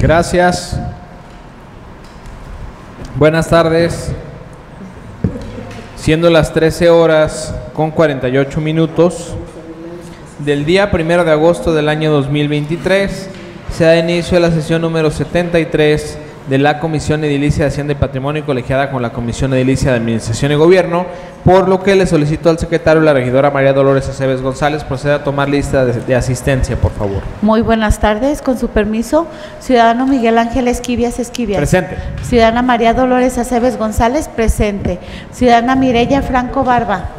Gracias. Buenas tardes. Siendo las 13 horas con 48 minutos del día primero de agosto del año 2023, se da inicio a la sesión número 73 de la Comisión Edilicia de Hacienda y Patrimonio colegiada con la Comisión Edilicia de Administración y Gobierno, por lo que le solicito al secretario, la regidora María Dolores Aceves González, proceda a tomar lista de, de asistencia, por favor. Muy buenas tardes, con su permiso, ciudadano Miguel Ángel Esquivias Esquivias. Presente. Ciudadana María Dolores Aceves González, presente. Ciudadana Mireya Franco Barba.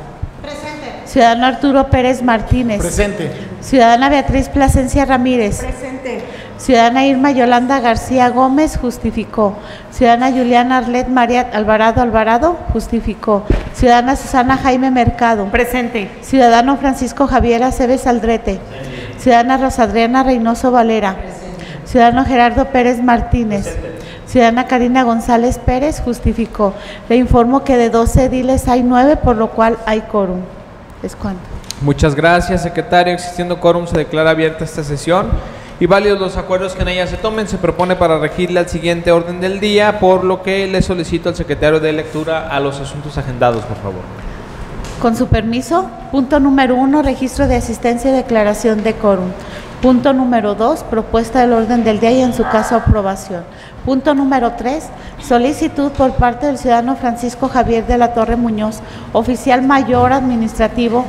Presente. Ciudadano Arturo Pérez Martínez. Presente. Ciudadana Beatriz Plasencia Ramírez. Presente. Ciudadana Irma Yolanda García Gómez justificó. Ciudadana Juliana Arlet María Alvarado Alvarado justificó. Ciudadana Susana Jaime Mercado. Presente. Ciudadano Francisco Javier Aceves Aldrete. Ciudadana Rosadriana Reynoso Valera. Ciudadano Gerardo Pérez Martínez. Ciudadana Karina González Pérez justificó. Le informo que de 12 ediles hay 9, por lo cual hay quórum. Es cuanto. Muchas gracias, secretario. Existiendo quórum, se declara abierta esta sesión y válidos los acuerdos que en ella se tomen. Se propone para regirle al siguiente orden del día, por lo que le solicito al secretario de lectura a los asuntos agendados, por favor. Con su permiso, punto número uno, registro de asistencia y declaración de quórum. Punto número dos, propuesta del orden del día y en su caso aprobación. Punto número tres, solicitud por parte del ciudadano Francisco Javier de la Torre Muñoz, oficial mayor administrativo,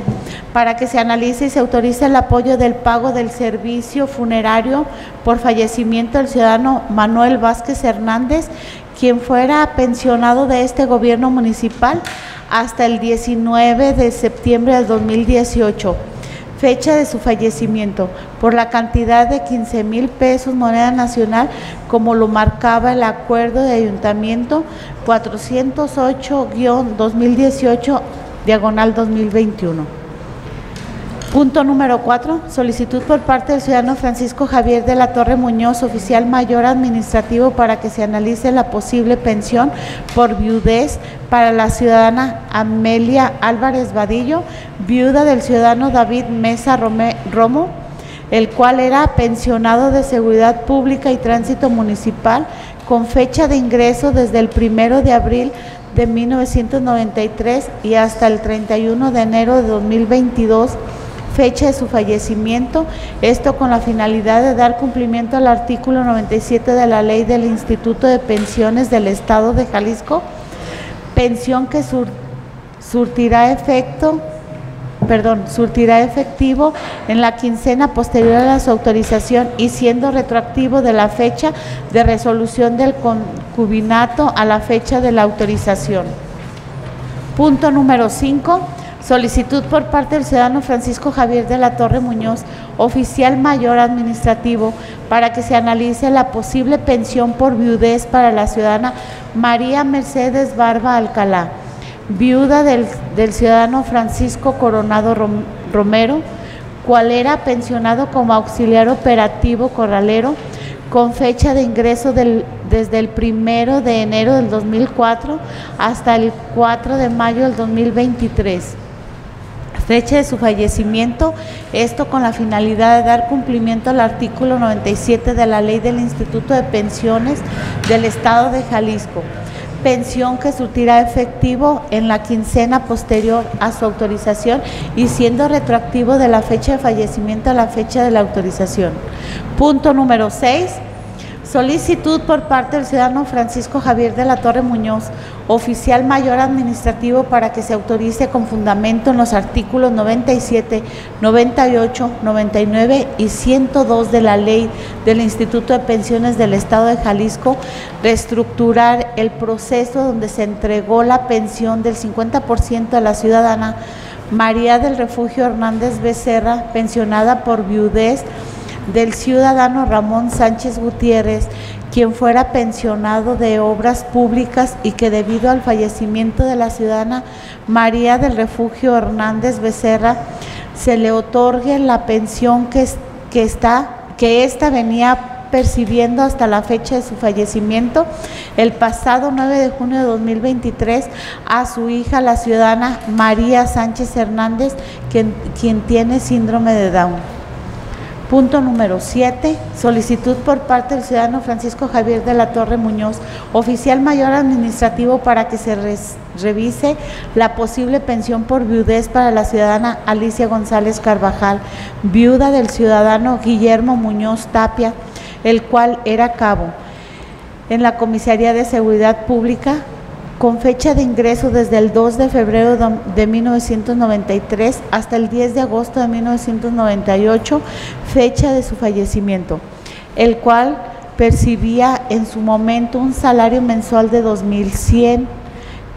para que se analice y se autorice el apoyo del pago del servicio funerario por fallecimiento del ciudadano Manuel Vázquez Hernández, quien fuera pensionado de este gobierno municipal hasta el 19 de septiembre del 2018 fecha de su fallecimiento, por la cantidad de 15 mil pesos moneda nacional, como lo marcaba el acuerdo de ayuntamiento 408-2018, diagonal 2021. Punto número 4. Solicitud por parte del ciudadano Francisco Javier de la Torre Muñoz, oficial mayor administrativo, para que se analice la posible pensión por viudez para la ciudadana Amelia Álvarez Vadillo, viuda del ciudadano David Mesa Romo, el cual era pensionado de Seguridad Pública y Tránsito Municipal con fecha de ingreso desde el primero de abril de 1993 y hasta el 31 de enero de 2022 fecha de su fallecimiento, esto con la finalidad de dar cumplimiento al artículo 97 de la ley del Instituto de Pensiones del Estado de Jalisco, pensión que sur- surtirá efecto perdón, surtirá efectivo en la quincena posterior a su autorización y siendo retroactivo de la fecha de resolución del concubinato a la fecha de la autorización. Punto número 5. Solicitud por parte del ciudadano Francisco Javier de la Torre Muñoz, oficial mayor administrativo, para que se analice la posible pensión por viudez para la ciudadana María Mercedes Barba Alcalá, viuda del, ciudadano Francisco Coronado Rom- Romero, cual era pensionado como auxiliar operativo corralero con fecha de ingreso desde el primero de enero del 2004 hasta el 4 de mayo del 2023 fecha de su fallecimiento, esto con la finalidad de dar cumplimiento al artículo 97 de la ley del Instituto de Pensiones del Estado de Jalisco, pensión que surtirá efectivo en la quincena posterior a su autorización y siendo retroactivo de la fecha de fallecimiento a la fecha de la autorización. Punto número 6. Solicitud por parte del ciudadano Francisco Javier de la Torre Muñoz, oficial mayor administrativo, para que se autorice con fundamento en los artículos 97, 98, 99 y 102 de la ley del Instituto de Pensiones del Estado de Jalisco, reestructurar el proceso donde se entregó la pensión del 50% a la ciudadana María del Refugio Hernández Becerra, pensionada por viudez del ciudadano Ramón Sánchez Gutiérrez, quien fuera pensionado de obras públicas y que debido al fallecimiento de la ciudadana María del Refugio Hernández Becerra, se le otorgue la pensión que, es- que está, que ésta venía percibiendo hasta la fecha de su fallecimiento, el pasado 9 de junio de 2023, a su hija, la ciudadana María Sánchez Hernández, quien tiene síndrome de Down. Punto número 7. Solicitud por parte del ciudadano Francisco Javier de la Torre Muñoz, oficial mayor administrativo, para que se revise la posible pensión por viudez para la ciudadana Alicia González Carvajal, viuda del ciudadano Guillermo Muñoz Tapia, el cual era cabo en la Comisaría de Seguridad Pública con fecha de ingreso desde el 2 de febrero de- de 1993 hasta el 10 de agosto de 1998, fecha de su fallecimiento, el cual percibía en su momento un salario mensual de 2.100.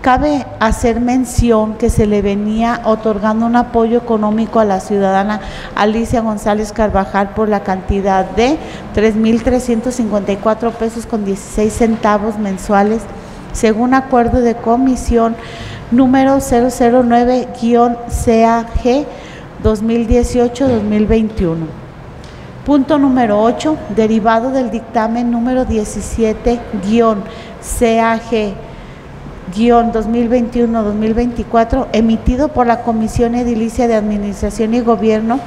Cabe hacer mención que se le venía otorgando un apoyo económico a la ciudadana Alicia González Carvajal por la cantidad de 3.354 pesos con 16 centavos mensuales, según acuerdo de comisión número 009-CAG 2018-2021. Punto número 8, derivado del dictamen número 17-CAG 2021-2024, emitido por la Comisión Edilicia de Administración y Gobierno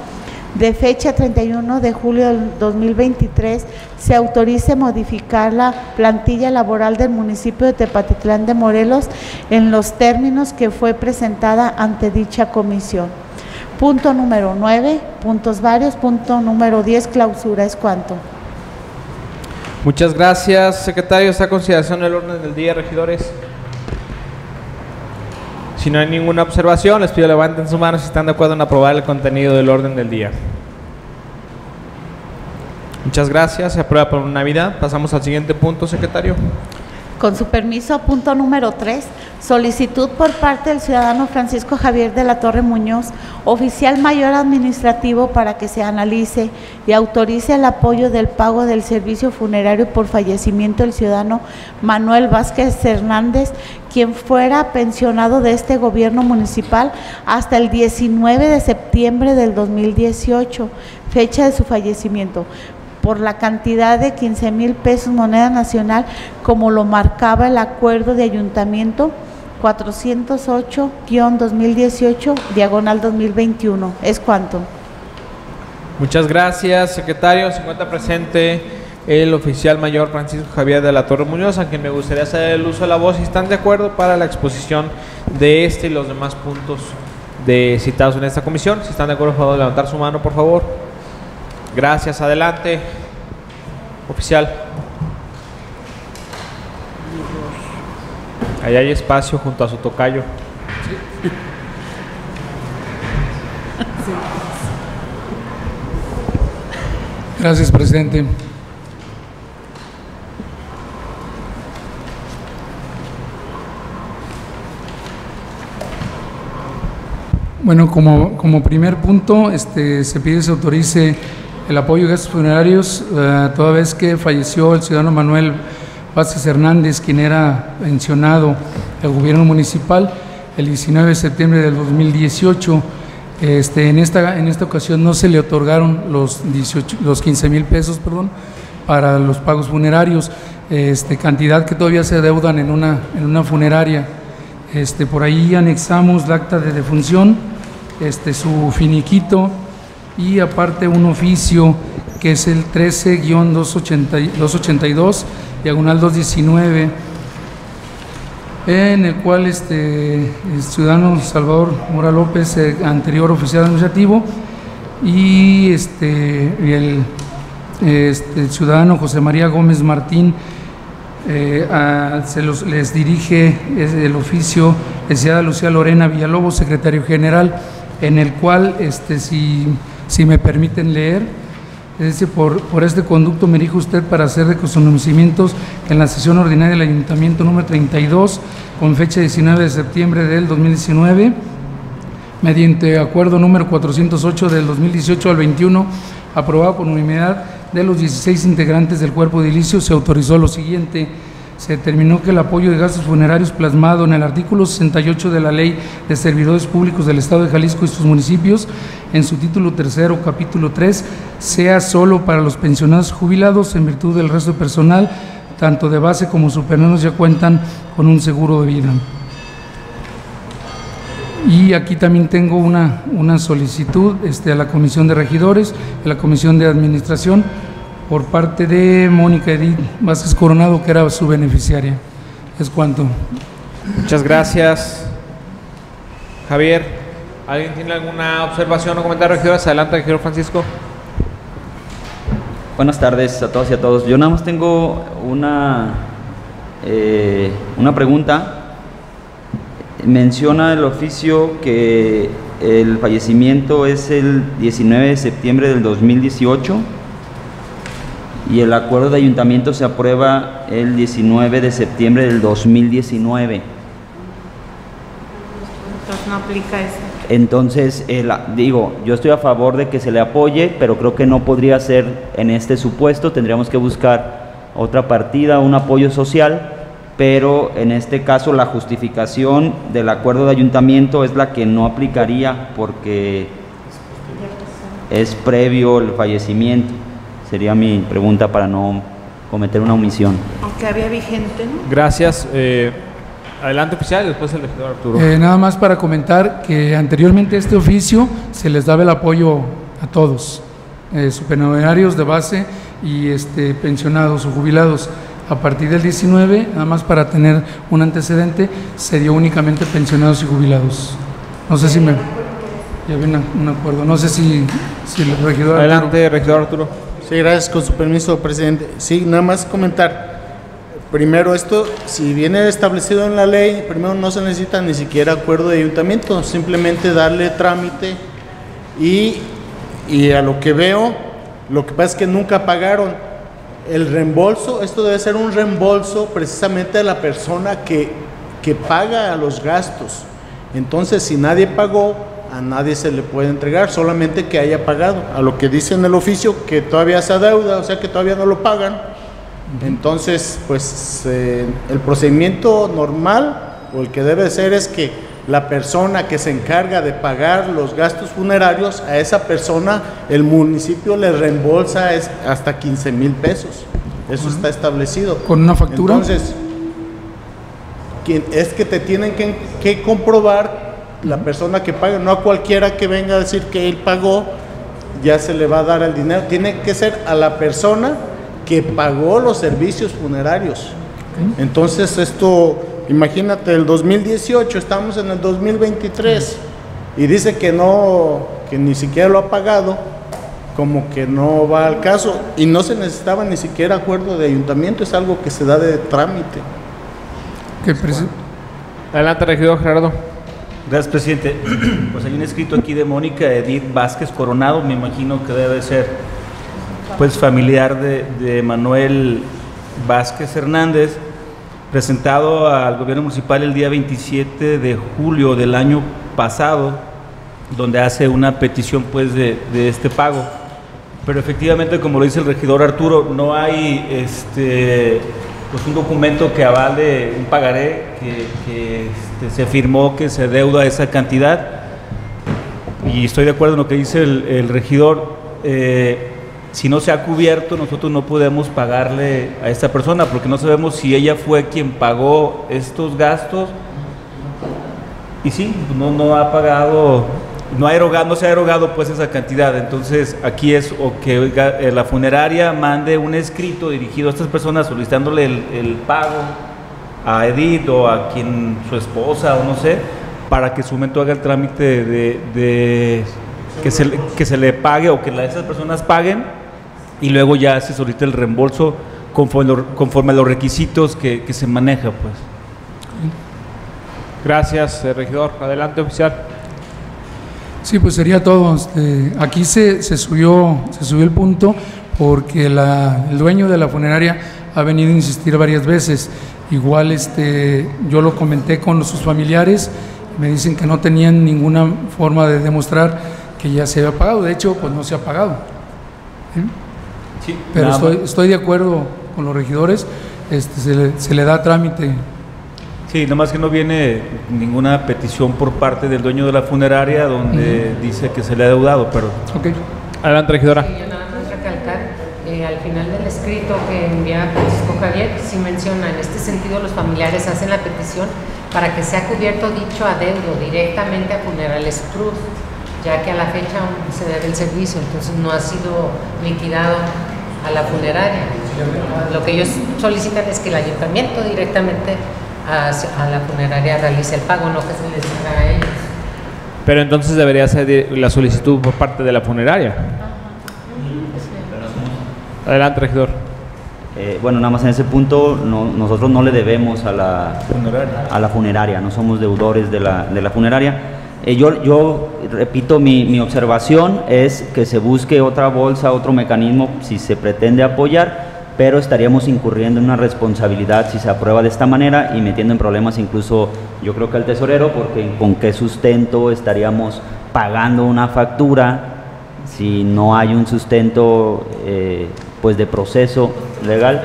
de fecha 31 de julio del 2023, se autorice modificar la plantilla laboral del municipio de Tepatitlán de Morelos en los términos que fue presentada ante dicha comisión. Punto número 9, puntos varios. Punto número 10, clausura. ¿Es cuánto? Muchas gracias, secretario. Está a consideración el orden del día, regidores. Si no hay ninguna observación, les pido levanten su mano si están de acuerdo en aprobar el contenido del orden del día. Muchas gracias. Se aprueba por unanimidad. Pasamos al siguiente punto, secretario. Con su permiso, punto número 3, solicitud por parte del ciudadano Francisco Javier de la Torre Muñoz, oficial mayor administrativo, para que se analice y autorice el apoyo del pago del servicio funerario por fallecimiento del ciudadano Manuel Vázquez Hernández, quien fuera pensionado de este gobierno municipal hasta el 19 de septiembre del 2018, fecha de su fallecimiento por la cantidad de 15 mil pesos moneda nacional, como lo marcaba el acuerdo de ayuntamiento 408-2018, diagonal 2021. ¿Es cuánto? Muchas gracias, secretario. Se encuentra presente el oficial mayor Francisco Javier de la Torre Muñoz, a quien me gustaría hacer el uso de la voz. Si están de acuerdo para la exposición de este y los demás puntos de citados en esta comisión. Si están de acuerdo, por favor, levantar su mano, por favor. Gracias, adelante. Oficial. Allá hay espacio junto a su tocayo. Gracias, presidente. Bueno, como, como primer punto, este, se pide se autorice el apoyo de gastos funerarios, eh, toda vez que falleció el ciudadano Manuel Vázquez Hernández, quien era pensionado del gobierno municipal el 19 de septiembre del 2018. Este, en, esta, en esta ocasión no se le otorgaron los, 18, los 15 mil pesos perdón, para los pagos funerarios, este, cantidad que todavía se deudan en una, en una funeraria. Este, por ahí anexamos la acta de defunción, este, su finiquito y aparte un oficio que es el 13-282, diagonal 219, en el cual este, el ciudadano Salvador Mora López, eh, anterior oficial administrativo, y este, el, este, el ciudadano José María Gómez Martín, eh, se les dirige el oficio licenciada Lucía Lorena Villalobos, secretario general, en el cual, este, si, si me permiten leer, es decir, por, por este conducto me dirige usted para hacer de conocimientos en la sesión ordinaria del Ayuntamiento número 32, con fecha 19 de septiembre del 2019, mediante acuerdo número 408 del 2018 al 21, aprobado por unanimidad de los 16 integrantes del cuerpo edilicio, se autorizó lo siguiente. Se determinó que el apoyo de gastos funerarios plasmado en el artículo 68 de la Ley de Servidores Públicos del Estado de Jalisco y sus municipios, en su título tercero, capítulo 3, sea solo para los pensionados jubilados en virtud del resto personal, tanto de base como superiores ya cuentan con un seguro de vida. Y aquí también tengo una, una solicitud este, a la Comisión de Regidores, a la Comisión de Administración, por parte de Mónica Edith Vázquez Coronado, que era su beneficiaria. Es cuanto. Muchas gracias. Javier, ¿alguien tiene alguna observación o comentario, regidores? Adelante, regidor Francisco. Buenas tardes a todos y a todos. Yo nada más tengo una, eh, una pregunta. Menciona el oficio que el fallecimiento es el 19 de septiembre del 2018 y el acuerdo de ayuntamiento se aprueba el 19 de septiembre del 2019. Entonces no aplica eso. Entonces, digo, yo estoy a favor de que se le apoye, pero creo que no podría ser en este supuesto, tendríamos que buscar otra partida, un apoyo social, pero en este caso la justificación del acuerdo de ayuntamiento es la que no aplicaría porque es previo el fallecimiento. Sería mi pregunta para no cometer una omisión. Aunque había vigente, ¿no? Gracias. eh, adelante, oficial, y después el regidor Arturo. Eh, nada más para comentar que anteriormente a este oficio se les daba el apoyo a todos, eh, supernumerarios de base y este, pensionados o jubilados. A partir del 19, nada más para tener un antecedente, se dio únicamente pensionados y jubilados. No sé si me... Ya había un acuerdo, no sé si, si el regidor... Arturo- Adelante, regidor Arturo. Gracias, con su permiso, presidente. Sí, nada más comentar. Primero, esto, si viene establecido en la ley, primero no se necesita ni siquiera acuerdo de ayuntamiento, simplemente darle trámite y, y a lo que veo, lo que pasa es que nunca pagaron. El reembolso, esto debe ser un reembolso precisamente a la persona que, que paga los gastos. Entonces, si nadie pagó, a nadie se le puede entregar, solamente que haya pagado. A lo que dice en el oficio, que todavía se adeuda, o sea que todavía no lo pagan. Entonces, pues eh, el procedimiento normal o el que debe ser es que la persona que se encarga de pagar los gastos funerarios, a esa persona el municipio le reembolsa es hasta 15 mil pesos. Eso está establecido. ¿Con una factura? Entonces, es que te tienen que, que comprobar la persona que paga, no a cualquiera que venga a decir que él pagó, ya se le va a dar el dinero. Tiene que ser a la persona que pagó los servicios funerarios. Entonces esto, imagínate, el 2018, estamos en el 2023 y dice que no, que ni siquiera lo ha pagado, como que no va al caso y no se necesitaba ni siquiera acuerdo de ayuntamiento, es algo que se da de trámite. Adelante, regidor Gerardo. Gracias, presidente. Pues hay un escrito aquí de Mónica Edith Vázquez Coronado, me imagino que debe ser pues familiar de, Manuel Vázquez Hernández, presentado al gobierno municipal el día 27 de julio del año pasado, donde hace una petición pues de este pago. Pero efectivamente, como lo dice el regidor Arturo, no hay este pues un documento que avale un pagaré que, este, se firmó que se deuda esa cantidad. Y estoy de acuerdo en lo que dice el, el regidor. eh, si no se ha cubierto, nosotros no podemos pagarle a esta persona porque no sabemos si ella fue quien pagó estos gastos. Y sí, no, no ha pagado, no, ha erogado, no se ha erogado pues esa cantidad. Entonces aquí es o que eh, la funeraria mande un escrito dirigido a estas personas solicitándole el, pago a Edith o a quien su esposa o no sé, para que su momento haga el trámite de, que, se, le- que se le pague o que la- esas personas paguen y luego ya se solicita el reembolso conforme a los requisitos que, que se maneja pues. Gracias, eh, regidor. Adelante, oficial. Sí, pues sería todo. Este, aquí se, se subió, se subió el punto porque la- el dueño de la funeraria ha venido a insistir varias veces. Igual este, yo lo comenté con sus familiares, me dicen que no tenían ninguna forma de demostrar que ya se había pagado. De hecho, pues no se ha pagado. ¿sí? Pero estoy, estoy de acuerdo con los regidores, este, se, le, se le da trámite. Sí, nada más que no viene ninguna petición por parte del dueño de la funeraria donde dice que se le ha deudado, pero Ok. Adelante, regidora. Sí, yo nada más recalcar, eh, al final del escrito que envía Francisco Javier, sí menciona, en este sentido los familiares hacen la petición para que sea cubierto dicho adeudo directamente a Funerales Cruz, ya que a la fecha aún se debe el servicio, entonces no ha sido liquidado a la funeraria. Lo que ellos solicitan es que el ayuntamiento directamente a, a la funeraria realice el pago, no que se les haga a ellos. Pero entonces debería ser la solicitud por parte de la funeraria. Adelante, regidor. Eh, bueno, nada más en ese punto, no- nosotros no le debemos a la, Funeraria. a la funeraria, no somos deudores de la, de la funeraria. Eh, yo, yo repito, mi, mi observación es que se busque otra bolsa, otro mecanismo si se pretende apoyar, pero estaríamos incurriendo en una responsabilidad si se aprueba de esta manera y metiendo en problemas incluso yo creo que al tesorero, porque con qué sustento estaríamos pagando una factura si no hay un sustento eh, pues de proceso legal.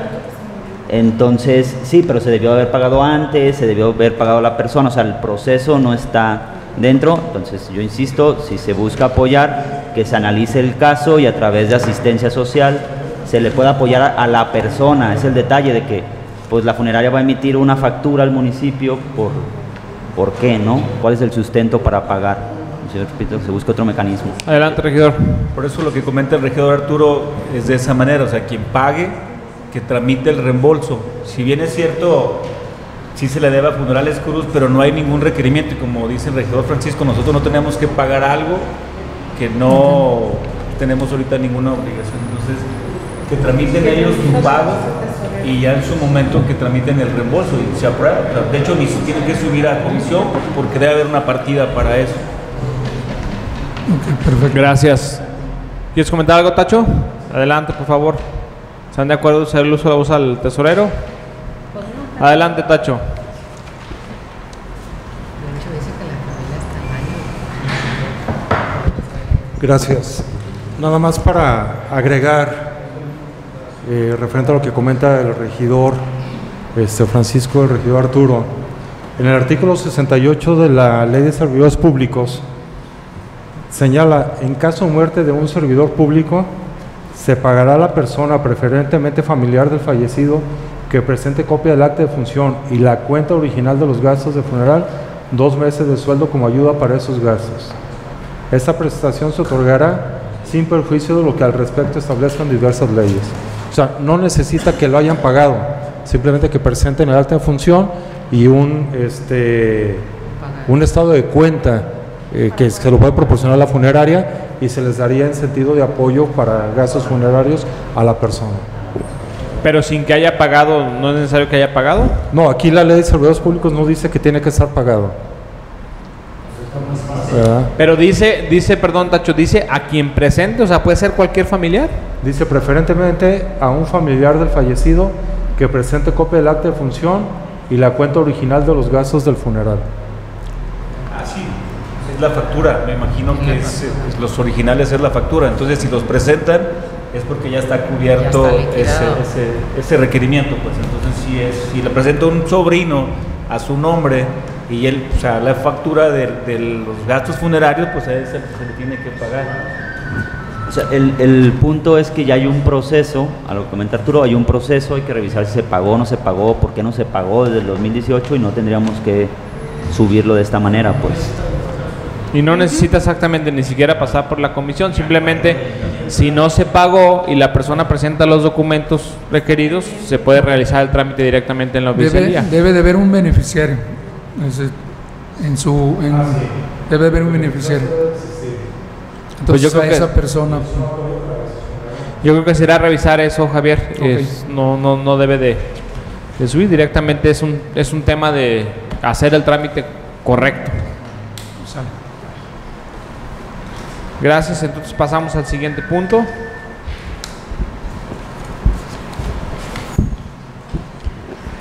Entonces, sí, pero se debió haber pagado antes, se debió haber pagado la persona, o sea, el proceso no está dentro. Entonces, yo insisto, si se busca apoyar, que se analice el caso y a través de asistencia social se le pueda apoyar a, a la persona. Es el detalle de que pues la funeraria va a emitir una factura al municipio por ¿por qué, no? ¿Cuál es el sustento para pagar? Que se busca otro mecanismo. Adelante, regidor. Por eso lo que comenta el regidor Arturo es de esa manera, o sea, quien pague, que tramite el reembolso. Si bien es cierto, sí se le debe a Funerales Cruz, pero no hay ningún requerimiento y como dice el regidor Francisco, nosotros no tenemos que pagar algo que no tenemos ahorita ninguna obligación. Entonces, que tramiten ellos su pago y ya en su momento que tramiten el reembolso y se aprueba. O sea, De hecho, ni se tiene que subir a comisión porque debe haber una partida para eso. Ok, perfecto. Gracias. ¿Quieres comentar algo, Tacho? Adelante, por favor. ¿Están de acuerdo en hacer el uso de la voz al tesorero? Adelante, Tacho. De hecho, dice que la familia está mal. Gracias. Nada más para agregar, eh, referente a lo que comenta el regidor este, Francisco, el regidor Arturo, en el artículo 68 de la Ley de Servidores Públicos señala, en caso de muerte de un servidor público, se pagará a la persona, preferentemente familiar del fallecido, que presente copia del acta de función y la cuenta original de los gastos de funeral, dos meses de sueldo como ayuda para esos gastos. Esta prestación se otorgará sin perjuicio de lo que al respecto establezcan diversas leyes. O sea, no necesita que lo hayan pagado, simplemente que presenten el acta de función y un, este, un estado de cuenta eh, que se lo puede proporcionar la funeraria y se les daría en sentido de apoyo para gastos funerarios a la persona. Pero sin que haya pagado, ¿no es necesario que haya pagado? No, aquí la ley de servidores públicos no dice que tiene que estar pagado. ¿Verdad? Pero dice, dice, perdón, Tacho, dice a quien presente, o sea, puede ser cualquier familiar. Dice preferentemente a un familiar del fallecido que presente copia del acta de función y la cuenta original de los gastos del funeral. Ah, sí, es la factura, me imagino que es, es- los originales es la factura, entonces si los presentan es porque ya está cubierto Ya está ese, liquidado. ese, ese requerimiento, pues entonces si es, si le presenta un sobrino a su nombre y él, o sea, la factura de, de los gastos funerarios, pues a él se, se le tiene que pagar. O sea, el, el punto es que ya hay un proceso, a lo que comenta Arturo, hay un proceso, hay que revisar si se pagó o no se pagó, por qué no se pagó desde el 2018 y no tendríamos que subirlo de esta manera, pues. Y no necesita exactamente ni siquiera pasar por la comisión, simplemente si no se pagó y la persona presenta los documentos requeridos, se puede realizar el trámite directamente en la Debe, oficialía. debe de haber un beneficiario. En su, en- debe de haber un beneficiario. Pues yo Entonces creo a que- esa persona Yo creo que será revisar eso, Javier. Ok. Es- no, no, no debe de, de subir directamente, es un, es un tema de hacer el trámite correcto. Gracias, entonces pasamos al siguiente punto.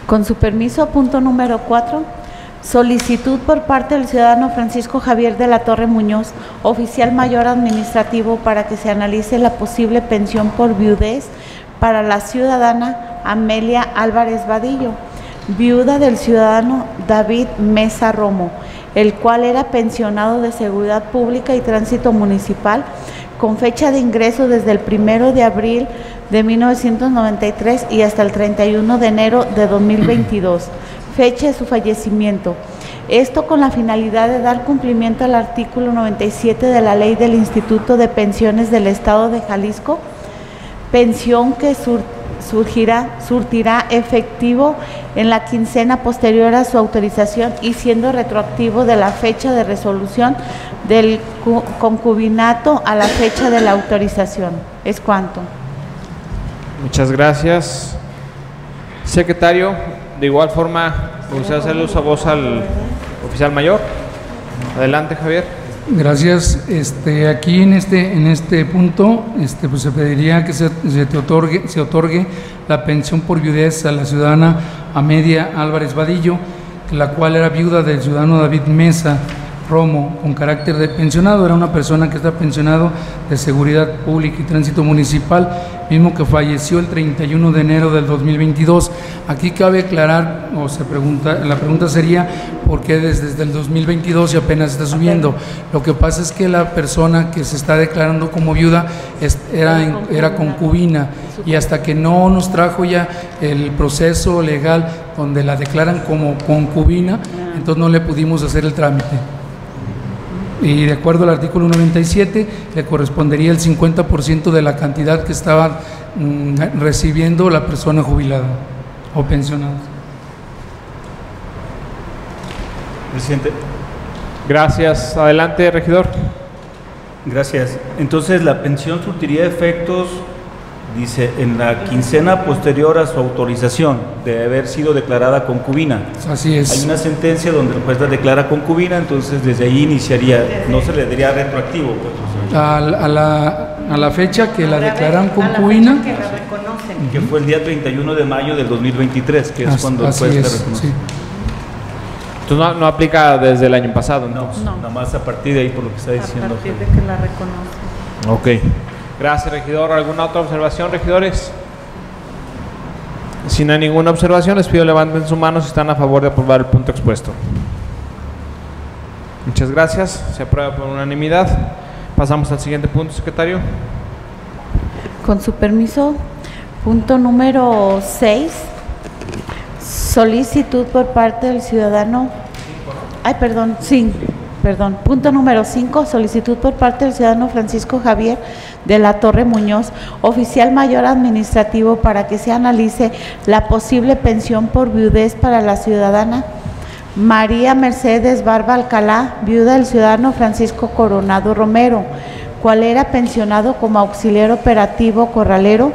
Con su permiso, punto número 4. Solicitud por parte del ciudadano Francisco Javier de la Torre Muñoz, oficial mayor administrativo, para que se analice la posible pensión por viudez para la ciudadana Amelia Álvarez Vadillo, viuda del ciudadano David Mesa Romo, el cual era pensionado de Seguridad Pública y Tránsito Municipal con fecha de ingreso desde el primero de abril de 1993 y hasta el 31 de enero de 2022, fecha de su fallecimiento, Esto con la finalidad de dar cumplimiento al artículo 97 de la ley del Instituto de Pensiones del Estado de Jalisco, pensión que surtirá efectivo en la quincena posterior a su autorización y siendo retroactivo de la fecha de resolución del cu- concubinato a la fecha de la autorización. ¿Es cuánto? Muchas gracias. Secretario, de igual forma, gustaría hacerle uso a voz al oficial mayor. Adelante, Javier. Gracias. Este, aquí en este, en este punto, este, pues se pediría que se, se te otorgue, se otorgue la pensión por viudez a la ciudadana Amedia Álvarez Vadillo, la cual era viuda del ciudadano David Mesa Romo, con carácter de pensionado. Era una persona que está pensionado de Seguridad Pública y Tránsito Municipal, mismo que falleció el 31 de enero del 2022. Aquí cabe aclarar, o se pregunta, la pregunta sería, ¿por qué desde, desde el 2022 y apenas está subiendo? Lo que pasa es que la persona que se está declarando como viuda es- era, era concubina y hasta que no nos trajo ya el proceso legal donde la declaran como concubina, entonces no le pudimos hacer el trámite. Y de acuerdo al artículo 97, le correspondería el 50% de la cantidad que estaba mm, recibiendo la persona jubilada o pensionada. Presidente, Gracias. Adelante, regidor. gracias. Entonces, la pensión surtiría efectos, dice, en la quincena posterior a su autorización de haber sido declarada concubina. Así Hay es. una sentencia donde el juez la declara concubina, entonces desde ahí iniciaría, no se le daría retroactivo. Pues, A, la- a la, a la fecha que la declaran concubina, que fue el día 31 de mayo del 2023, que es as- cuando el así juez la reconoce. sí. Entonces no, no aplica desde el año pasado. No, entonces. nada más a partir de ahí por lo que está diciendo. que la reconoce. Ok. Gracias, regidor. ¿Alguna otra observación, regidores? Si no hay ninguna observación, les pido levanten su mano si están a favor de aprobar el punto expuesto. Muchas gracias. Se aprueba por unanimidad. Pasamos al siguiente punto, secretario. Con su permiso, punto número 6, solicitud por parte del ciudadano, ay, perdón, sí, perdón, punto número 5, solicitud por parte del ciudadano Francisco Javier de la Torre Muñoz, oficial mayor administrativo, para que se analice la posible pensión por viudez para la ciudadana María Mercedes Barba Alcalá, viuda del ciudadano Francisco Coronado Romero, cual era pensionado como auxiliar operativo corralero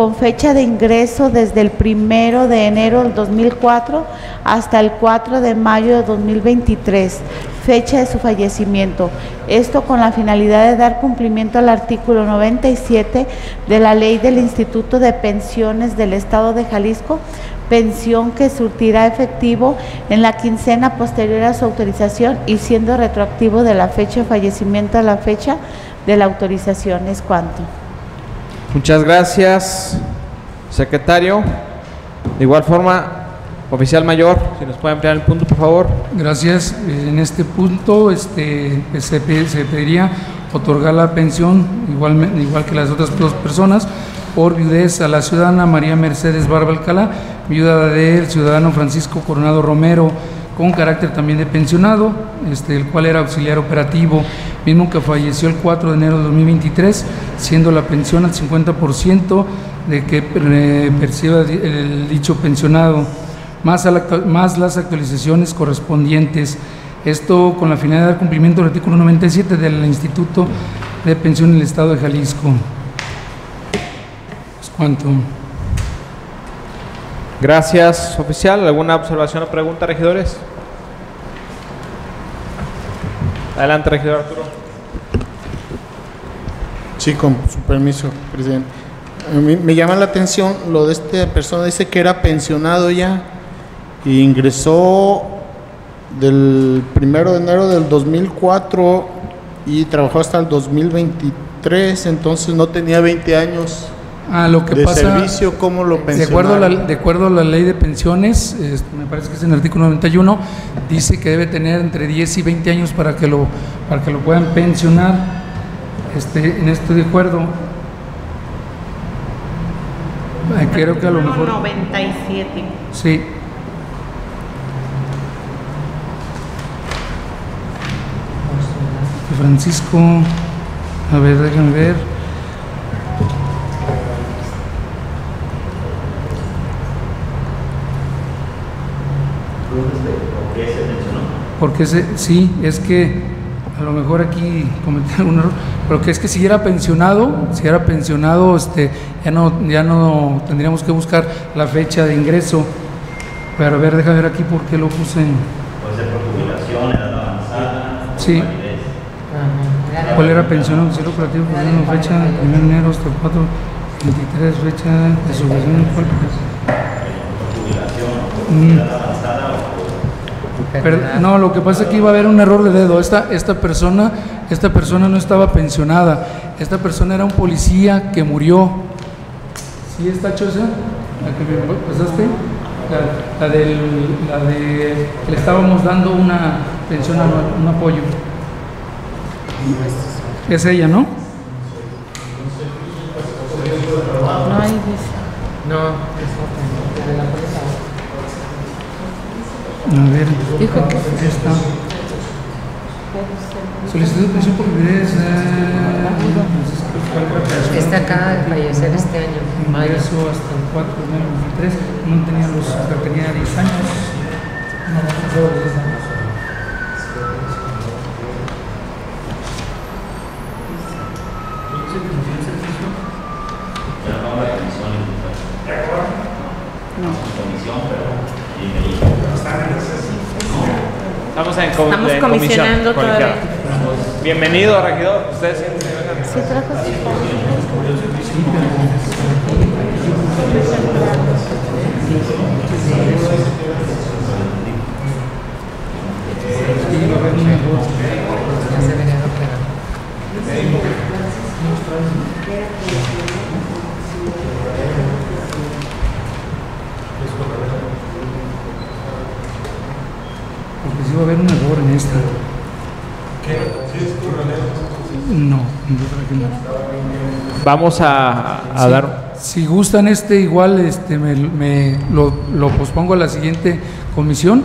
con fecha de ingreso desde el primero de enero del 2004 hasta el 4 de mayo de 2023, fecha de su fallecimiento. Esto con la finalidad de dar cumplimiento al artículo 97 de la ley del Instituto de Pensiones del Estado de Jalisco, pensión que surtirá efectivo en la quincena posterior a su autorización y siendo retroactivo de la fecha de fallecimiento a la fecha de la autorización. ¿Es cuánto? Muchas gracias, secretario. De igual forma, oficial mayor, si nos puede ampliar el punto, por favor. Gracias. En este punto este, se, pe- se pediría otorgar la pensión, igual, igual que las otras dos personas, por viudez a la ciudadana María Mercedes Barba Alcalá, viuda del ciudadano Francisco Coronado Romero, con carácter también de pensionado, este, el cual era auxiliar operativo, mismo que falleció el 4 de enero de 2023, siendo la pensión al 50% de que perciba el dicho pensionado más, las actualizaciones correspondientes. Esto con la finalidad de dar cumplimiento al artículo 97 del Instituto de Pensión del Estado de Jalisco. Es cuanto. Gracias, oficial. ¿Alguna observación o pregunta, regidores? Adelante, regidor Arturo. Sí, con su permiso, presidente. Mí me llama la atención lo de esta persona, dice que era pensionado ya y ingresó del primero de enero del 2004 y trabajó hasta el 2023, entonces no tenía 20 años Ah, lo que de pasa, servicio como lo de acuerdo, a la, de acuerdo a la ley de pensiones, me parece que es en el artículo 91, dice que debe tener entre 10 y 20 años para que lo, para que lo puedan pensionar. Este, en esto de acuerdo. Eh, creo que a lo mejor. 97. Sí. Este, Francisco, a ver, déjenme ver. Porque ese, sí, es que a lo mejor aquí cometí algún error, pero que es que si era pensionado, si era pensionado, este, ya no, ya no tendríamos que buscar la fecha de ingreso. Pero a ver, déjame ver aquí por qué lo puse. Puede ser por jubilación, edad avanzada. Sí. ¿Cuál era pensión oficial operativo? Pues, fecha, 1 de enero hasta el 4, 23, fecha de su jubilación. ¿cuál? Mm. Pero, no, lo que pasa es que iba a haber un error de dedo. Esta, esta, persona, esta persona no estaba pensionada. Esta persona era un policía que murió. ¿Sí está chosa? ¿La que me pasaste? La, la del, la de que le estábamos dando una pensión, un apoyo. Es ella, ¿no? No hay dice. No, es otra, la de la policía. A ver, Dijo que aquí está. Solicitud de pensión por viudez. Eh, Está acá de fallecer este año, mayo. Ingreso hasta el 4 de enero de 2023. No tenía los, tenía 10 años. No, no pasó los 10 años. Estamos en, com- Estamos en comisionando comisión todavía. colegiada. Bienvenido, regidor. Usted siéntese, venga. Sí, trajo su- haber un error en esta. No, yo creo que no. Vamos a, a Sí, dar. Si gustan este, igual este, me, me lo, lo pospongo a la siguiente comisión,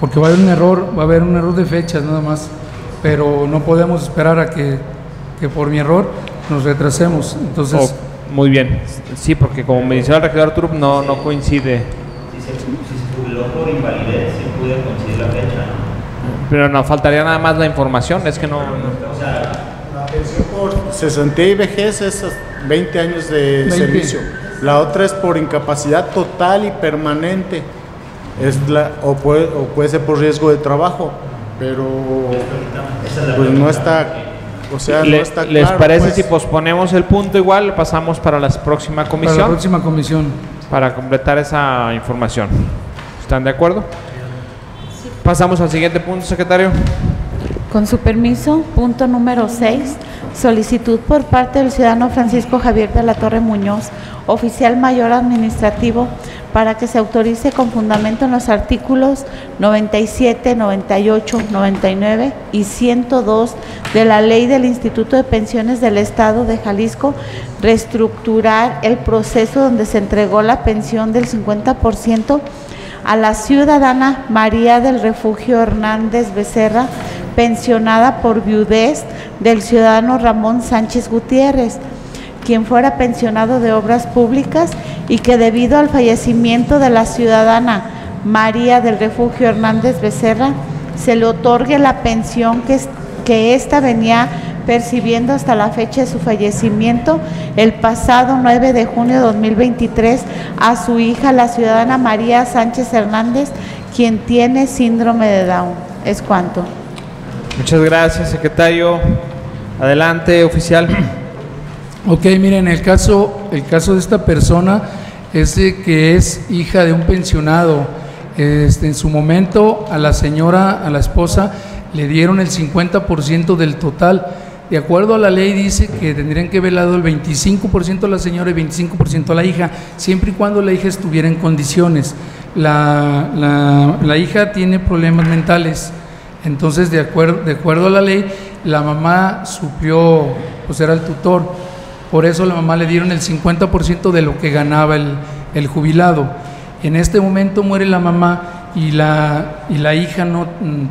porque va a haber un error, va a haber un error de fechas nada más, pero no podemos esperar a que, que por mi error nos retrasemos. Entonces, oh, muy bien. Sí, porque como me dice el regidor Arturo, no, no coincide. Si se, si se por invalidez, se puede coincidir la fecha, ¿no? Pero nos faltaría nada más la información. Es que no. no- O sea, La pensión por cesantía y vejez es 20 años de 20. servicio. La otra es por incapacidad total y permanente. Es la, o, puede, o puede ser por riesgo de trabajo, pero pues no está, o sea, Le- no está ¿Les claro, parece pues. si posponemos el punto igual? Pasamos para la próxima para la comisión próxima comisión. para completar esa información. ¿Están de acuerdo? Pasamos al siguiente punto, secretario. Con su permiso, punto número 6, solicitud por parte del ciudadano Francisco Javier de la Torre Muñoz, oficial mayor administrativo, para que se autorice con fundamento en los artículos 97, 98, 99 y 102 de la Ley del Instituto de Pensiones del Estado de Jalisco, reestructurar el proceso donde se entregó la pensión del 50% a la ciudadana María del Refugio Hernández Becerra, pensionada por viudez del ciudadano Ramón Sánchez Gutiérrez, quien fuera pensionado de obras públicas y que debido al fallecimiento de la ciudadana María del Refugio Hernández Becerra, se le otorgue la pensión que, que ésta venía percibiendo hasta la fecha de su fallecimiento el pasado 9 de junio de 2023 a su hija, la ciudadana María Sánchez Hernández, quien tiene síndrome de Down. Es cuanto. Muchas gracias, secretario. Adelante, oficial. Ok, miren, el caso, el caso de esta persona es de que es hija de un pensionado. Este, en su momento a la señora, a la esposa, le dieron el 50% del total. De acuerdo a la ley dice que tendrían que haber dado el 25% a la señora y 25% a la hija, siempre y cuando la hija estuviera en condiciones. La, la- hija tiene problemas mentales, entonces de acuerdo, de acuerdo a la ley, la mamá suplió, pues era el tutor, por eso la mamá le dieron el 50% de lo que ganaba el, el jubilado. En este momento muere la mamá y la, y la hija no, mm,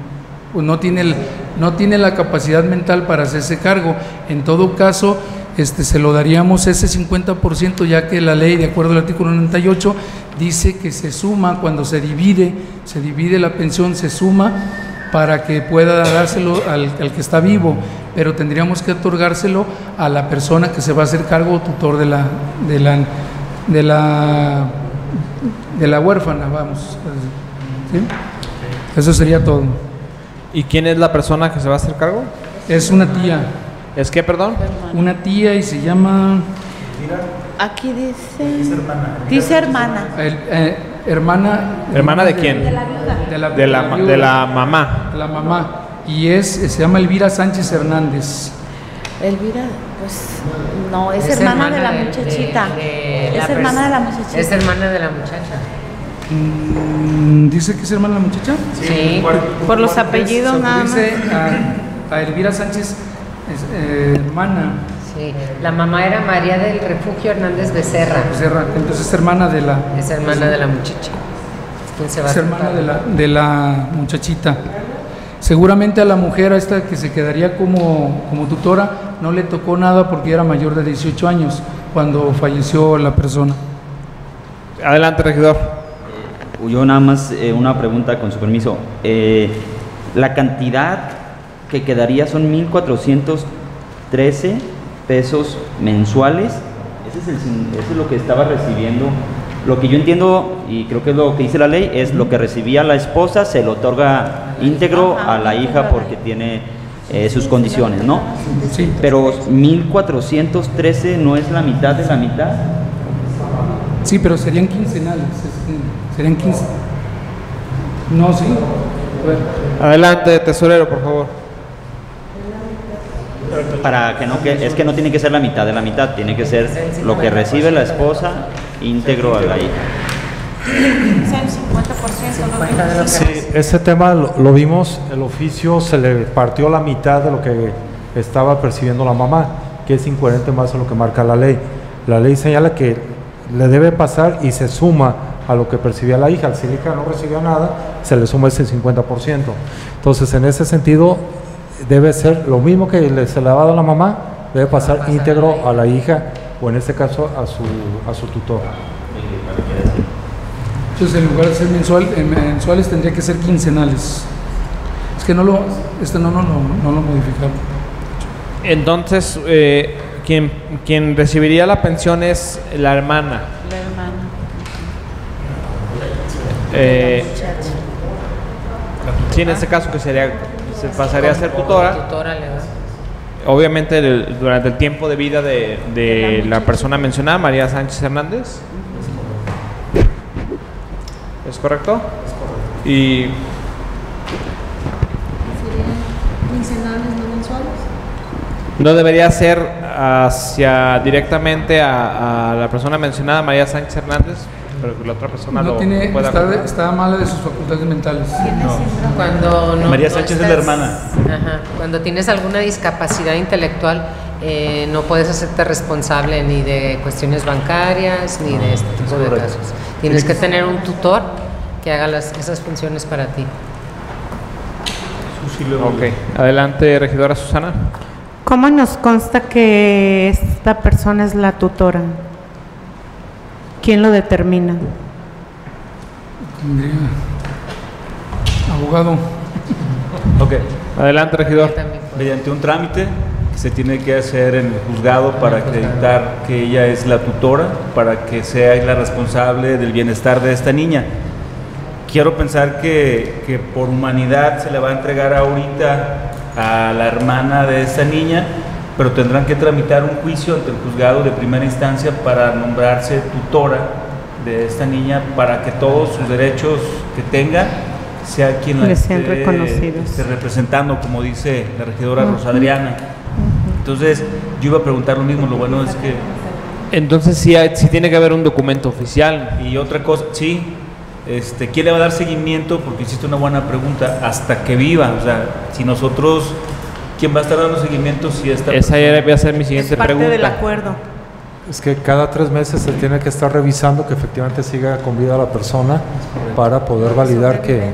pues no tiene el- no tiene la capacidad mental para hacerse cargo. En todo caso, este, se lo daríamos ese 50%, ya que la ley, de acuerdo al artículo 98, dice que se suma cuando se divide, se divide la pensión, se suma para que pueda dárselo al, que está vivo, pero tendríamos que otorgárselo a la persona que se va a hacer cargo o tutor de la, de la, de la, de la huérfana, vamos. Eso sería todo. ¿Y quién es la persona que se va a hacer cargo? Es una tía, ¿Es que, perdón? una tía y se llama Aquí dice. Dice hermana. el- eh, hermana. ¿Hermana de quién? De la, De la, ma- de la mamá. de la mamá. Y es, se llama Elvira Sánchez Hernández. Elvira, pues no, es, Es hermana, de la de- muchachita. de- de es la hermana de la muchachita. Es hermana de la muchacha. Mm, ¿Dice que es hermana la muchacha? Sí. Por los apellidos nada más. dice a, a Elvira Sánchez, es, eh, hermana. Sí. La mamá era María del Refugio Hernández Becerra. Becerra, entonces es hermana de la, Es hermana de la muchacha. ¿Quién se va a es hacer hermana de la, de la muchachita. Seguramente a la mujer a esta que se quedaría como, como tutora no le tocó nada porque era mayor de 18 años cuando falleció la persona. Adelante, regidor. Yo nada más eh, una pregunta con su permiso. Eh, la cantidad que quedaría son 1.413 pesos mensuales. Ese es, el lo que estaba recibiendo. Lo que yo entiendo, y creo que es lo que dice la ley, es lo que recibía la esposa, se le otorga íntegro a la hija porque tiene eh, sus condiciones, ¿no? Sí, Pero 1.413 no es la mitad de la mitad. Sí, pero serían quincenales. es- Serían 15. No, sí. Adelante, tesorero, por favor. Para que no que es que no tiene que ser la mitad de la mitad, tiene que ser lo que recibe la esposa íntegro a la hija. Son 50%, ¿no? 50 de lo que Sí, ese tema lo, lo vimos, el oficio se le partió la mitad de lo que estaba percibiendo la mamá, que es incoherente más a lo que marca la ley. La ley señala que le debe pasar y se suma a lo que percibía la hija. Si la hija no recibió nada, se le suma ese 50%. Entonces, en ese sentido, debe ser lo mismo que le, se le ha dado a la mamá, debe pasar pasar a íntegro la a la hija o en este caso a su, a su tutor. Entonces, en lugar de ser mensual, eh, mensuales, tendría que ser quincenales. Es que no lo, este no, no, no, no lo modificaron. Entonces, eh, quien, quien recibiría la pensión es la hermana. La hermana. Eh, sí, en este caso que sería, se pasaría a ser tutora. Tutora. Obviamente el- durante el tiempo de vida de, de la persona mencionada, María Sánchez Hernández. ¿Es correcto? Y quincenales no mensuales. no debería ser hacia directamente a, a la persona mencionada, María Sánchez Hernández, pero que la otra persona No lo tiene, pueda está, mala de sus facultades mentales. Cuando no- María no Sánchez es la hermana. Ajá. Cuando tienes alguna discapacidad intelectual, eh, no puedes hacerte responsable ni de cuestiones bancarias ni de este tipo de correcto. casos. Tienes que tener un tutor que haga las, esas funciones para ti. Ok, adelante, regidora Susana. ¿Cómo nos consta que esta persona es la tutora? ¿Quién lo determina? Abogado. Ok. Adelante, regidor. Mediante un trámite que se tiene que hacer en el juzgado para acreditar que ella es la tutora, para que sea la responsable del bienestar de esta niña. Quiero pensar que, que por humanidad se le va a entregar ahorita a la hermana de esta niña, pero tendrán que tramitar un juicio ante el juzgado de primera instancia para nombrarse tutora de esta niña para que todos sus derechos que tenga sea quien la esté- reconocidos. esté representando, como dice la regidora Rosa Adriana. Entonces, yo iba a preguntar lo mismo, lo bueno es que... Entonces sí, hay- sí tiene que haber un documento oficial. Y otra cosa, sí, este, ¿quién le va a dar seguimiento? Porque hiciste una buena pregunta, hasta que viva, o sea, si nosotros, ¿quién va a estar dando seguimiento si esta Esa ya debe ser mi siguiente es parte pregunta. del acuerdo. Es que cada tres meses se tiene que estar revisando que efectivamente siga con vida la persona para poder validar que,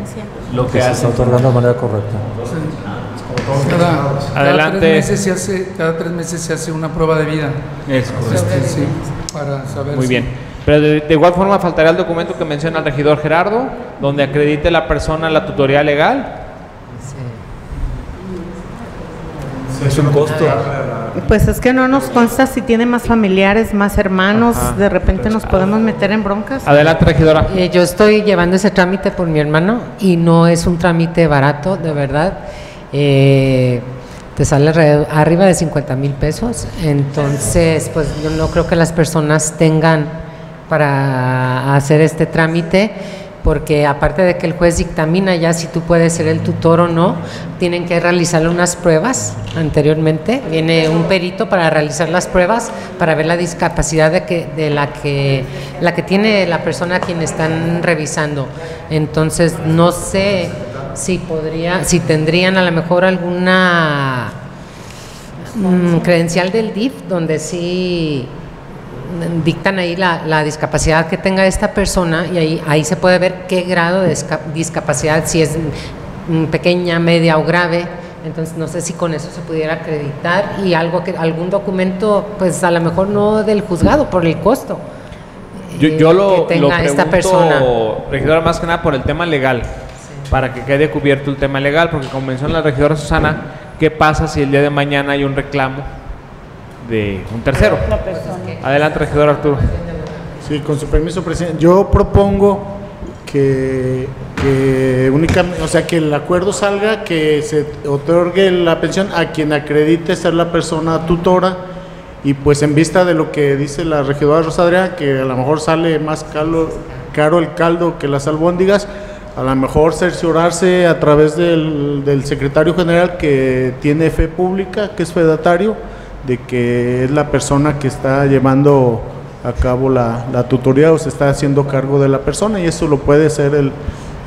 lo que que se está otorgando de manera correcta. Cada, cada Adelante. tres meses se hace, cada tres meses se hace una prueba de vida. Es Este, sí, para saber Muy si- bien. Pero de, de igual forma faltaría el documento que menciona el regidor Gerardo, donde acredite la persona la tutoría legal. Es un costo. Pues es que no nos consta si tiene más familiares, más hermanos, Ajá. de repente nos podemos meter en broncas. Adelante, regidora. Eh, yo estoy llevando ese trámite por mi hermano y no es un trámite barato, de verdad. Eh, te sale arriba de 50 mil pesos. Entonces, pues yo no creo que las personas tengan para hacer este trámite, porque aparte de que el juez dictamina ya si tú puedes ser el tutor o no, tienen que realizarle unas pruebas anteriormente. Viene un perito para realizar las pruebas, para ver la discapacidad de, que, de la, que, la que tiene la persona a quien están revisando. Entonces, no sé si podría, si tendrían a lo mejor alguna mm, credencial del DIF donde sí dictan ahí la, la discapacidad que tenga esta persona y ahí, ahí se puede ver qué grado de disca- discapacidad, si es mm, pequeña, media o grave. Entonces no sé si con eso se pudiera acreditar y algo que algún documento, pues a lo mejor no del juzgado por el costo. Yo, eh, yo lo, que lo tenga esta pregunto, persona. regidora, más que nada por el tema legal, para que quede cubierto el tema legal, porque como menciona la regidora Susana, ¿qué pasa si el día de mañana hay un reclamo de un tercero? Adelante, regidor Arturo. Sí, con su permiso, presidente. Yo propongo que, que únicamente, o sea, que el acuerdo salga, que se otorgue la pensión a quien acredite ser la persona tutora y pues en vista de lo que dice la regidora Rosadria, que a lo mejor sale más caro, caro el caldo que las albóndigas, a lo mejor cerciorarse a través del, del secretario general que tiene fe pública, que es fedatario, de que es la persona que está llevando a cabo la, la tutoría o se está haciendo cargo de la persona y eso lo puede ser el,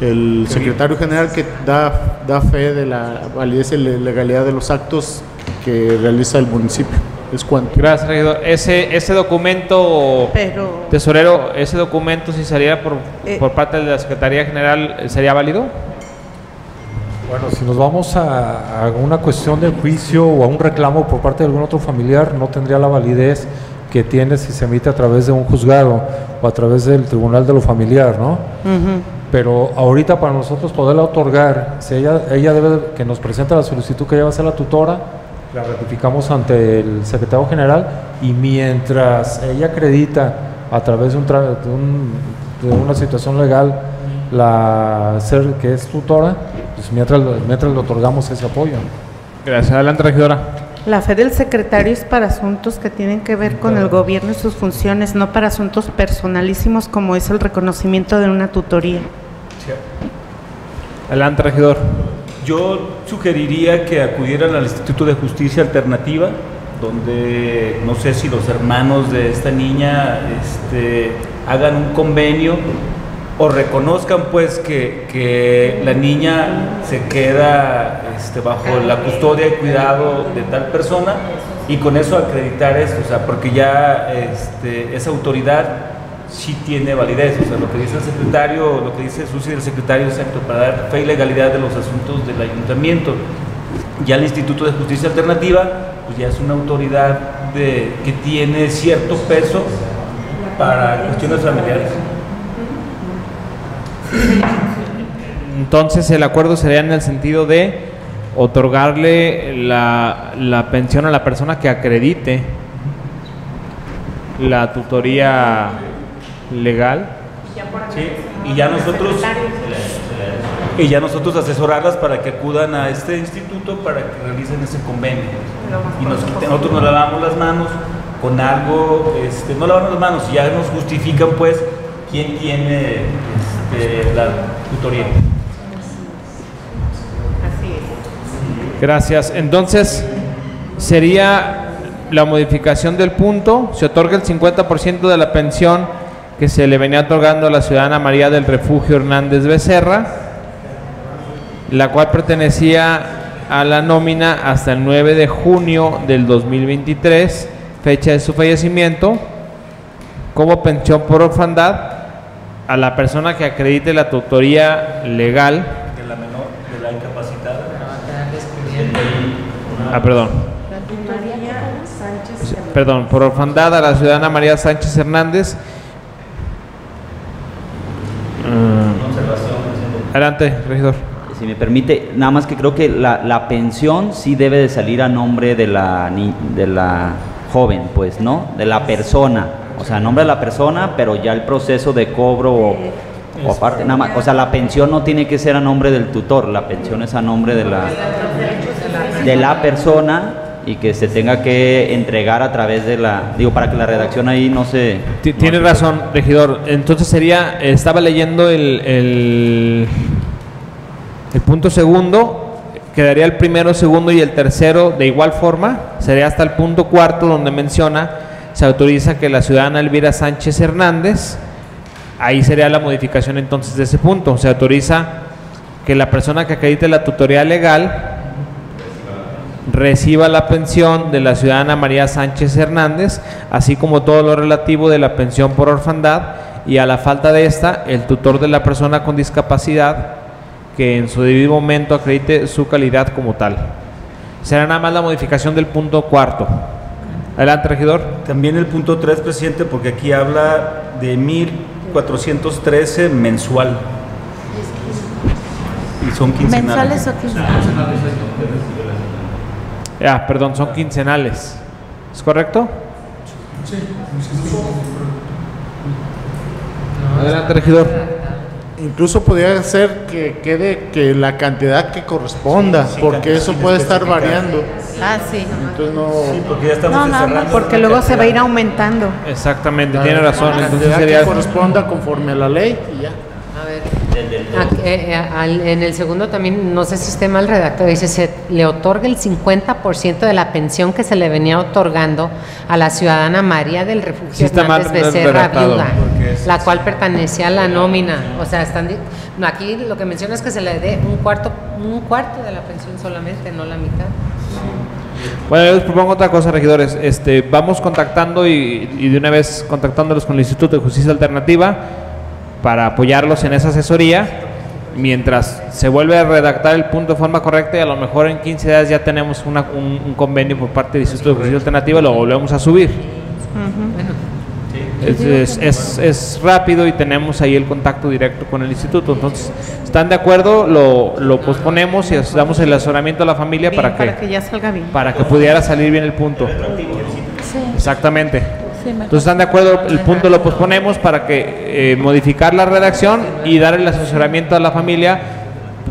el secretario general que da, da fe de la validez y le- legalidad de los actos que realiza el municipio. Es cuanto. Gracias, regidor. Ese, ese documento, Pero tesorero, ese documento si saliera por, Eh. por parte de la Secretaría General, ¿sería válido? Bueno, si nos vamos a, a una cuestión de juicio o a un reclamo por parte de algún otro familiar, no tendría la validez que tiene si se emite a través de un juzgado o a través del Tribunal de lo Familiar, ¿no? Pero ahorita para nosotros poderla otorgar, si ella, ella debe que nos presenta la solicitud que ella va a ser la tutora, la ratificamos ante el secretario general y mientras ella acredita a través de, un tra- de, un- de una situación legal la ser que es tutora, pues mientras, mientras le otorgamos ese apoyo. Gracias. Adelante, regidora. la fe del secretario es para asuntos que tienen que ver con el gobierno y sus funciones, no para asuntos personalísimos como es el reconocimiento de una tutoría. Adelante, regidor. Yo sugeriría que acudieran al Instituto de Justicia Alternativa, donde no sé si los hermanos de esta niña este, hagan un convenio o reconozcan pues que, que la niña se queda este, bajo la custodia y cuidado de tal persona y con eso acreditar esto, o sea, porque ya este, esa autoridad sí tiene validez, o sea, lo que dice el secretario, lo que dice Susi del secretario, exacto, para dar fe y legalidad de los asuntos del ayuntamiento. Ya el Instituto de Justicia Alternativa, pues ya es una autoridad de, que tiene cierto peso para cuestiones familiares. Entonces el acuerdo sería en el sentido de otorgarle la, la pensión a la persona que acredite la tutoría legal. Sí, y ya nosotros y ya nosotros asesorarlas para que acudan a este instituto para que realicen ese convenio. Y nos quiten- nosotros nos lavamos las manos con algo, este, no lavamos las manos, y ya nos justifican pues quién tiene este, la tutoría. Así es. Gracias. Entonces sería la modificación del punto, se otorga el 50% de la pensión que se le venía otorgando a la ciudadana María del Refugio Hernández Becerra, la cual pertenecía a la nómina hasta el 9 de junio del 2023, fecha de su fallecimiento, como pensión por orfandad a la persona que acredite la tutoría legal De la menor, de la incapacitada. Ah, perdón. Perdón, por orfandad a la ciudadana María Sánchez Hernández. Adelante, regidor. Si me permite, nada más que creo que la, la pensión sí debe de salir a nombre de la, ni- de la joven, pues, ¿no? De la persona. O sea, a nombre de la persona, pero ya el proceso de cobro o, o aparte, nada más. O sea, la pensión no tiene que ser a nombre del tutor, la pensión es a nombre de la, de la persona y que se tenga que entregar a través de la, digo, para que la redacción ahí no se... Ti- no Tiene se- razón, regidor. Entonces sería, estaba leyendo el, el, el punto segundo, quedaría el primero, segundo y el tercero de igual forma. Sería hasta el punto cuarto donde menciona, se autoriza que la ciudadana Elvira Sánchez Hernández, ahí sería la modificación entonces de ese punto. Se autoriza que la persona que acredite la tutoría legal reciba la pensión de la ciudadana María Sánchez Hernández, así como todo lo relativo de la pensión por orfandad y a la falta de esta, el tutor de la persona con discapacidad que en su debido momento acredite su calidad como tal. Será nada más la modificación del punto cuarto. Adelante, regidor. También el punto 3, presidente, porque aquí habla de 1413 mensual. Y son quincenales. ¿Mensuales o quincenales? Ah, perdón, son quincenales. ¿Es correcto? Adelante, regidor. Incluso podría ser que quede que la cantidad que corresponda, porque eso puede estar variando. Ah, sí. Entonces no. Porque ya estamos No, no, no, Porque luego se va a ir aumentando. Exactamente, la- tiene razón. La Entonces cantidad sería que corresponda conforme a la ley y ya. A ver, aquí, eh, eh, en el segundo también, no sé si esté mal redactado, dice, se le otorga el 50% de la pensión que se le venía otorgando a la ciudadana María del Refugio Sí está mal Hernández Becerra Viuda, la cual pertenecía a la nómina. O sea, están aquí lo que menciona es que se le dé un cuarto, un cuarto de la pensión solamente, no la mitad. Bueno, yo les propongo otra cosa, regidores. Este, vamos contactando y, y de una vez contactándolos con el Instituto de Justicia Alternativa para apoyarlos en esa asesoría. Mientras se vuelve a redactar el punto de forma correcta y a lo mejor en 15 días ya tenemos una- un, un convenio por parte del Instituto de Justicia Alternativa, lo volvemos a subir. Es, es- es- es rápido y tenemos ahí el contacto directo con el instituto. Entonces, ¿están de acuerdo? Lo, lo posponemos y damos el asesoramiento a la familia Bien, para que para que ya salga bien. para que pudiera salir bien el punto. Sí, Exactamente. Sí. Entonces, ¿están de acuerdo? El punto lo posponemos para que eh, modificar la redacción y dar el asesoramiento a la familia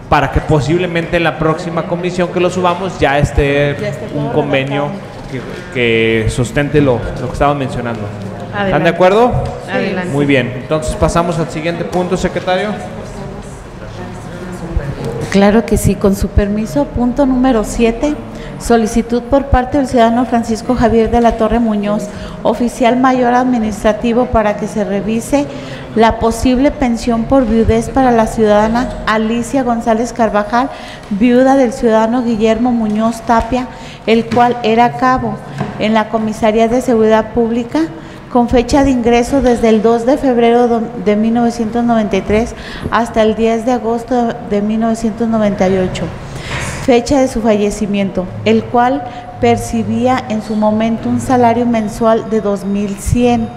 para que posiblemente en la próxima comisión que lo subamos ya esté Ya esté todo un convenio que, que sustente lo, lo que estaba mencionando. ¿Están de acuerdo? Adelante. Muy bien. Entonces pasamos al siguiente punto, secretario. Claro que sí, con su permiso. Punto número 7. Solicitud por parte del ciudadano Francisco Javier de la Torre Muñoz, oficial mayor administrativo, para que se revise la posible pensión por viudez para la ciudadana Alicia González Carvajal, viuda del ciudadano Guillermo Muñoz Tapia, el cual era cabo en la Comisaría de Seguridad Pública con fecha de ingreso desde el 2 de febrero de 1993 hasta el 10 de agosto de 1998, fecha de su fallecimiento, el cual percibía en su momento un salario mensual de 2.100.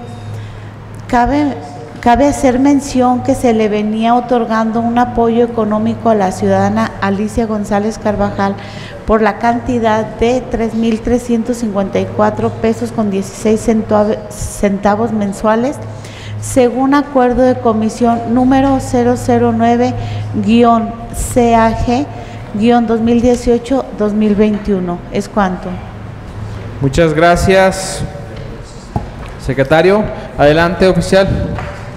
Cabe, cabe hacer mención que se le venía otorgando un apoyo económico a la ciudadana Alicia González Carvajal por la cantidad de 3.354 pesos con 16 centavo- centavos mensuales, según acuerdo de comisión número 009-CAG-2018-2021. ¿Es cuánto? Muchas gracias, secretario. Adelante, oficial.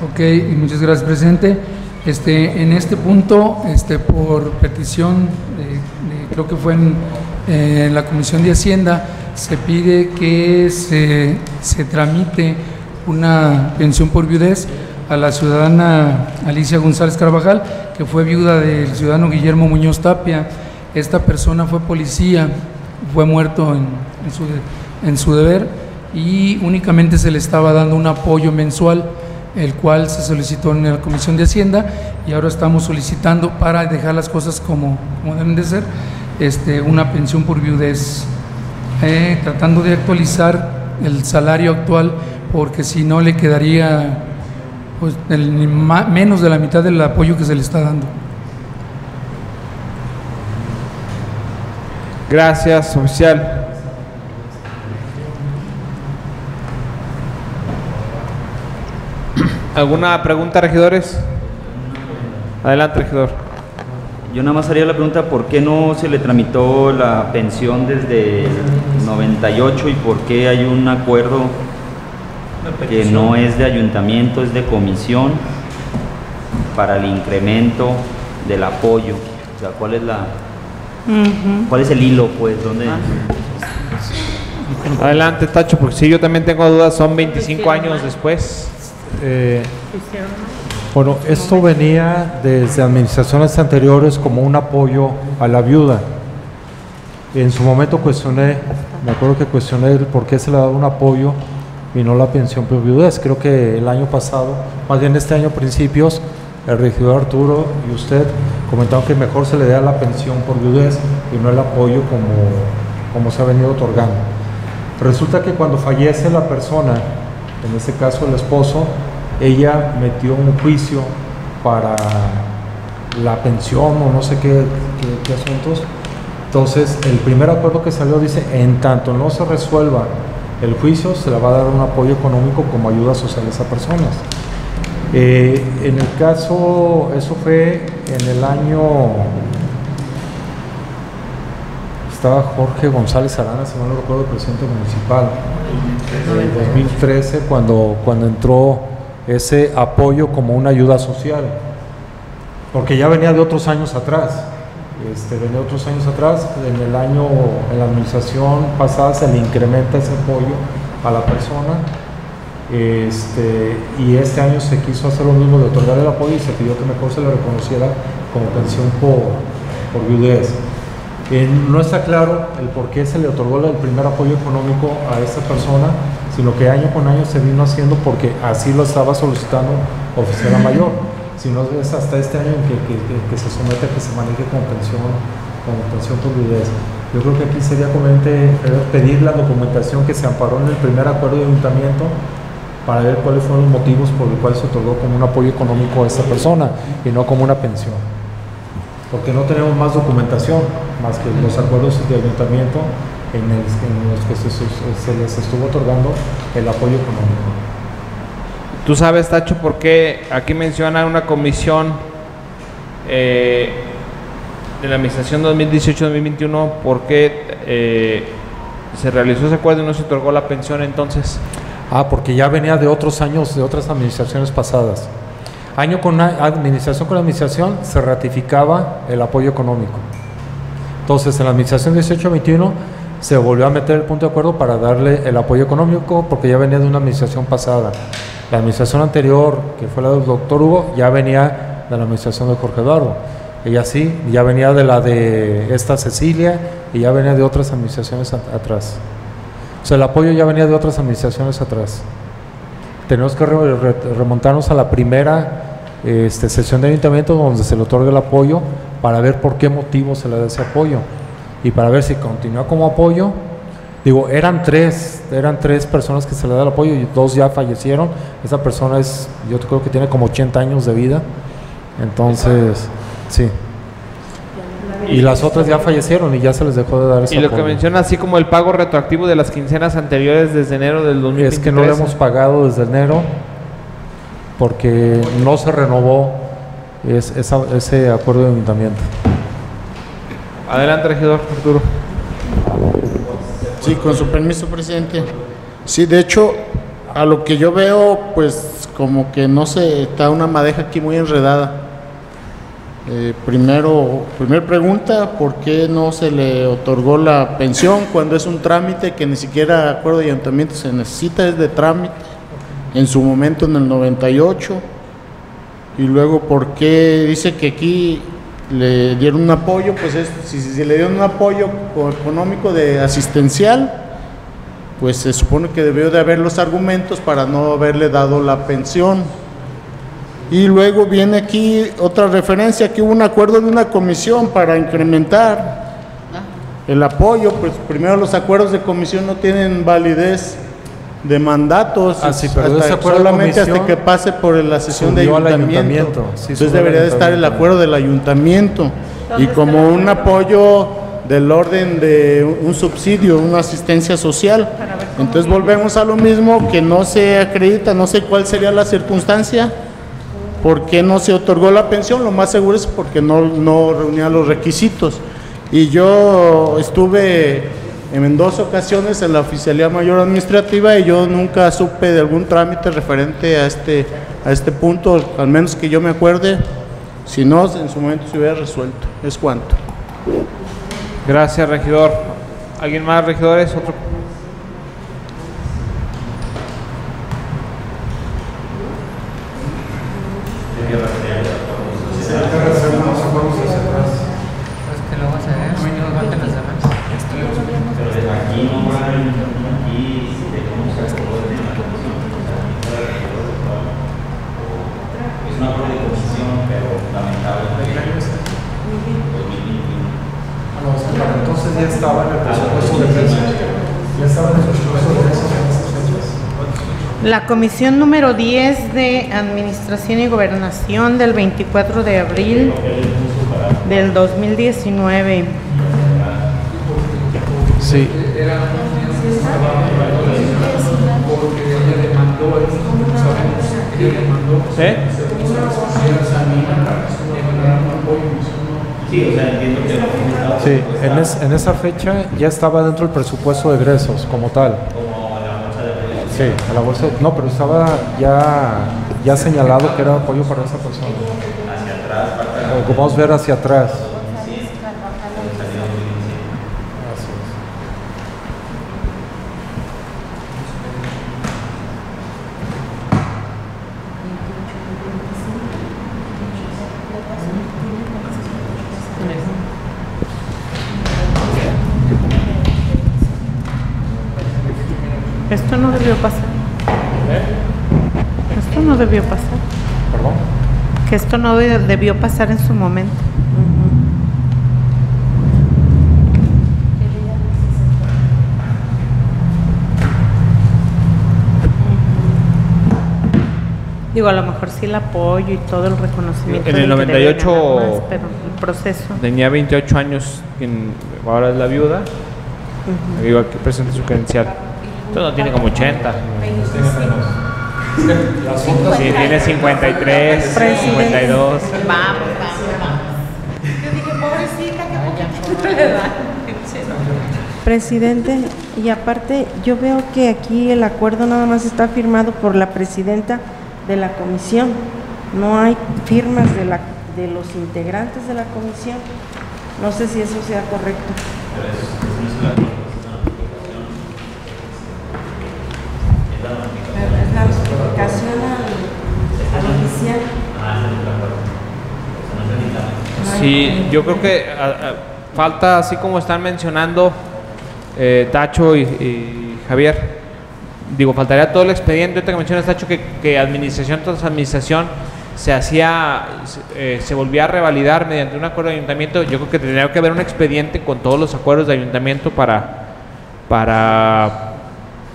Ok, y muchas gracias, presidente. Este, en este punto, este, por petición, de- creo que fue en, eh, en la Comisión de Hacienda, se pide que se, se tramite una pensión por viudez a la ciudadana Alicia González Carvajal, que fue viuda del ciudadano Guillermo Muñoz Tapia. Esta persona fue policía, fue muerto en, en su, en su deber y únicamente se le estaba dando un apoyo mensual, el cual se solicitó en la Comisión de Hacienda y ahora estamos solicitando para dejar las cosas como, como deben de ser, este, una pensión por viudez eh, tratando de actualizar el salario actual, porque si no le quedaría pues, el- menos de la mitad del apoyo que se le está dando. Gracias, oficial. ¿Alguna pregunta, regidores? Adelante, regidor. Yo nada más haría la pregunta, ¿por qué no se le tramitó la pensión desde el 98 y por qué hay un acuerdo que no es de ayuntamiento, es de comisión para el incremento del apoyo? O sea, ¿cuál es la cuál es el hilo pues dónde Adelante, Tacho, porque si yo también tengo dudas, son 25 años después. Eh, bueno, esto venía desde administraciones anteriores como un apoyo a la viuda. En su momento cuestioné, me acuerdo que cuestioné el por qué se le daba un apoyo y no la pensión por viudez. Creo que el año pasado, más bien este año principios, el regidor Arturo y usted comentaron que mejor se le da la pensión por viudez y no el apoyo como, como se ha venido otorgando. Resulta que cuando fallece la persona, en este caso el esposo, ella metió un juicio para la pensión o no sé qué, qué- qué asuntos. Entonces, el primer acuerdo que salió dice, en tanto no se resuelva el juicio, se le va a dar un apoyo económico como ayuda social a esas personas. Eh, en el caso, eso fue en el año, estaba Jorge González Arana, si no lo recuerdo, presidente municipal, en 2013, cuando, cuando entró ese apoyo como una ayuda social, porque ya venía de otros años atrás. Este, venía de otros años atrás, en el año, en la administración pasada se le incrementa ese apoyo a la persona este, y este año se quiso hacer lo mismo de otorgar el apoyo y se pidió que mejor se le reconociera como pensión por, por viudez. Eh, no está claro el por qué se le otorgó el primer apoyo económico a esta persona, sino que año con año se vino haciendo porque así lo estaba solicitando oficial mayor. Si no es hasta este año que, que- que- se somete a que se maneje como pensión, como pensión por viudez. Yo creo que aquí sería conveniente pedir la documentación que se amparó en el primer acuerdo de ayuntamiento para ver cuáles fueron los motivos por los cuales se otorgó como un apoyo económico a esta persona y no como una pensión. Porque no tenemos más documentación, más que los acuerdos de ayuntamiento en, el- en los que se, se les estuvo otorgando el apoyo económico. Tú sabes, Tacho, por qué aquí menciona una comisión eh, de la administración 2018-2021, por qué eh, se realizó ese acuerdo y no se otorgó la pensión entonces. Ah, porque ya venía de otros años, de otras administraciones pasadas. Año con administración con administración se ratificaba el apoyo económico. Entonces, en la administración 18-21 se volvió a meter el punto de acuerdo para darle el apoyo económico porque ya venía de una administración pasada. La administración anterior, que fue la del doctor Hugo, ya venía de la administración de Jorge Eduardo. Ella sí, ya venía de la de esta Cecilia y ya venía de otras administraciones atrás. O sea, el apoyo ya venía de otras administraciones atrás. Tenemos que re- re- remontarnos a la primera este, sesión de ayuntamiento donde se le otorga el apoyo para ver por qué motivo se le da ese apoyo y para ver si continúa como apoyo. Digo, eran tres, eran tres personas que se le da el apoyo y dos ya fallecieron. Esa persona es, yo creo que tiene como 80 años de vida. Entonces, sí. Y las otras ya fallecieron y ya se les dejó de dar ese Y lo que menciona así como el pago retroactivo de las quincenas anteriores desde enero del 2023. Es que no lo hemos pagado desde enero porque no se renovó ese acuerdo de ayuntamiento. Adelante, regidor Arturo. Sí, con su permiso, presidente. Sí, de hecho, a lo que yo veo, pues como que no se está una madeja aquí muy enredada. Eh, primero, primer pregunta, ¿por qué no se le otorgó la pensión cuando es un trámite que ni siquiera acuerdo de ayuntamiento se necesita, es de trámite? En su momento en el 98. Y luego, ¿por qué dice que aquí le dieron un apoyo? Pues es, si, si le dieron un apoyo co- económico de asistencial, pues se supone que debió de haber los argumentos para no haberle dado la pensión. Y luego viene aquí otra referencia, que hubo un acuerdo de una comisión para incrementar el apoyo, pues primero los acuerdos de comisión no tienen validez de mandatos, Ah, sí, pero hasta- solamente hasta que pase por la sesión de ayuntamiento. ayuntamiento, sí, Entonces debería de estar el acuerdo del ayuntamiento y como un apoyo del orden de un subsidio, una asistencia social. Entonces volvemos a lo mismo que no se acredita, no sé cuál sería la circunstancia, por qué no se otorgó la pensión, lo más seguro es porque no, no reunía los requisitos. Y yo estuve en dos ocasiones en la Oficialía Mayor Administrativa y yo nunca supe de algún trámite referente a este, a este punto, al menos que yo me acuerde, si no, en su momento se hubiera resuelto. Es cuanto. Gracias, regidor. ¿Alguien más, regidores? Otro. Pues que luego se ve, si nos bajan las demás. Aquí no hay, aquí si tenemos acuerdo de la comisión, es una prueba de comisión, pero lamentablemente. Entonces ya estaba en el presupuesto de prensa. Ya estaba en el presupuesto de prensa en esas fechas. La comisión número 10 de Administración y Gobernación del 24 de abril del 2019. Sí. ¿Eh? Sí, en, es- en esa fecha ya estaba dentro del presupuesto de egresos como tal. Sí, a la bolsa, no, pero estaba ya, ya señalado que era apoyo para esa persona. Hacia atrás, podemos ver hacia atrás. Que esto no de- debió pasar en su momento. Digo, a lo mejor sí el apoyo y todo el reconocimiento. En el del que debe 98 ganar más, pero el proceso. Tenía 28 años, quien ahora es la viuda. Digo, aquí presenta su credencial. Entonces no tiene como 80. Sí, tiene 53, 52. Vamos, vamos, vamos. Yo dije, pobrecita, que poquito le da. Presidente, y aparte yo veo que aquí el acuerdo nada más está firmado por la presidenta de la comisión. No hay firmas de, la, de los integrantes de la comisión. No sé si eso sea correcto. Es la notificación al, al oficial. Sí, yo creo que falta, así como están mencionando eh, Tacho y, Javier, digo, faltaría todo el expediente, ahorita que mencionas Tacho, que, que administración tras administración se hacía, eh, se volvía a revalidar mediante un acuerdo de ayuntamiento, yo creo que tendría que haber un expediente con todos los acuerdos de ayuntamiento para, para,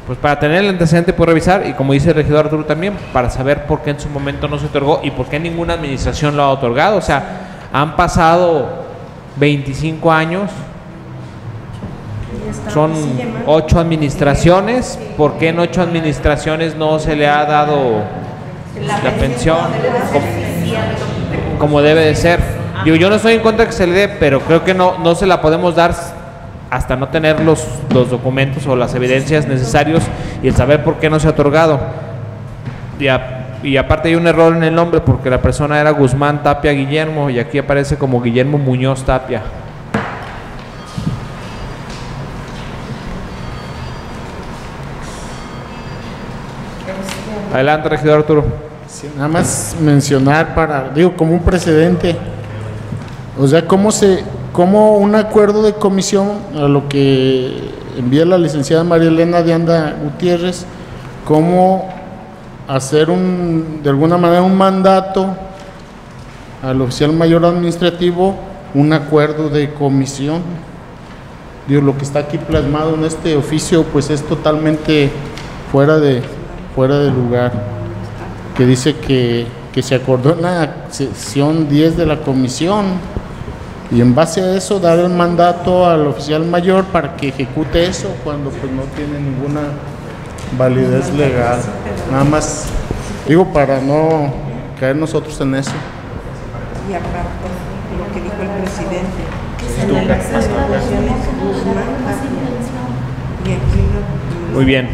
pues para tener el antecedente por revisar y como dice el regidor Arturo también, para saber por qué en su momento no se otorgó y por qué ninguna administración lo ha otorgado. O sea, han pasado 25 años, son ocho administraciones, ¿por qué en ocho administraciones no se le ha dado la pensión como, como debe de ser? Digo, yo no estoy en contra de que se le dé, pero creo que no, no se la podemos dar hasta no tener los, los documentos o las evidencias necesarios y el saber por qué no se ha otorgado. Y, a- y aparte hay un error en el nombre porque la persona era Guzmán Tapia Guillermo y aquí aparece como Guillermo Muñoz Tapia. Adelante, regidor Arturo. Sí, nada más mencionar para, digo, como un precedente, o sea, cómo se, cómo un acuerdo de comisión a lo que envía la licenciada María Elena de Anda Gutiérrez, cómo hacer un, de alguna manera un mandato al oficial mayor administrativo, un acuerdo de comisión. digo, lo que está aquí plasmado en este oficio, pues es totalmente fuera de, fuera de lugar, que dice que, que se acordó en la sesión 10 de la comisión y en base a eso dar el mandato al oficial mayor para que ejecute eso cuando pues no tiene ninguna validez legal. Nada más digo para no caer nosotros en eso. Y aparte, lo que dijo el presidente, en las aprobaciones Guzmán, y aquí lo- Muy bien.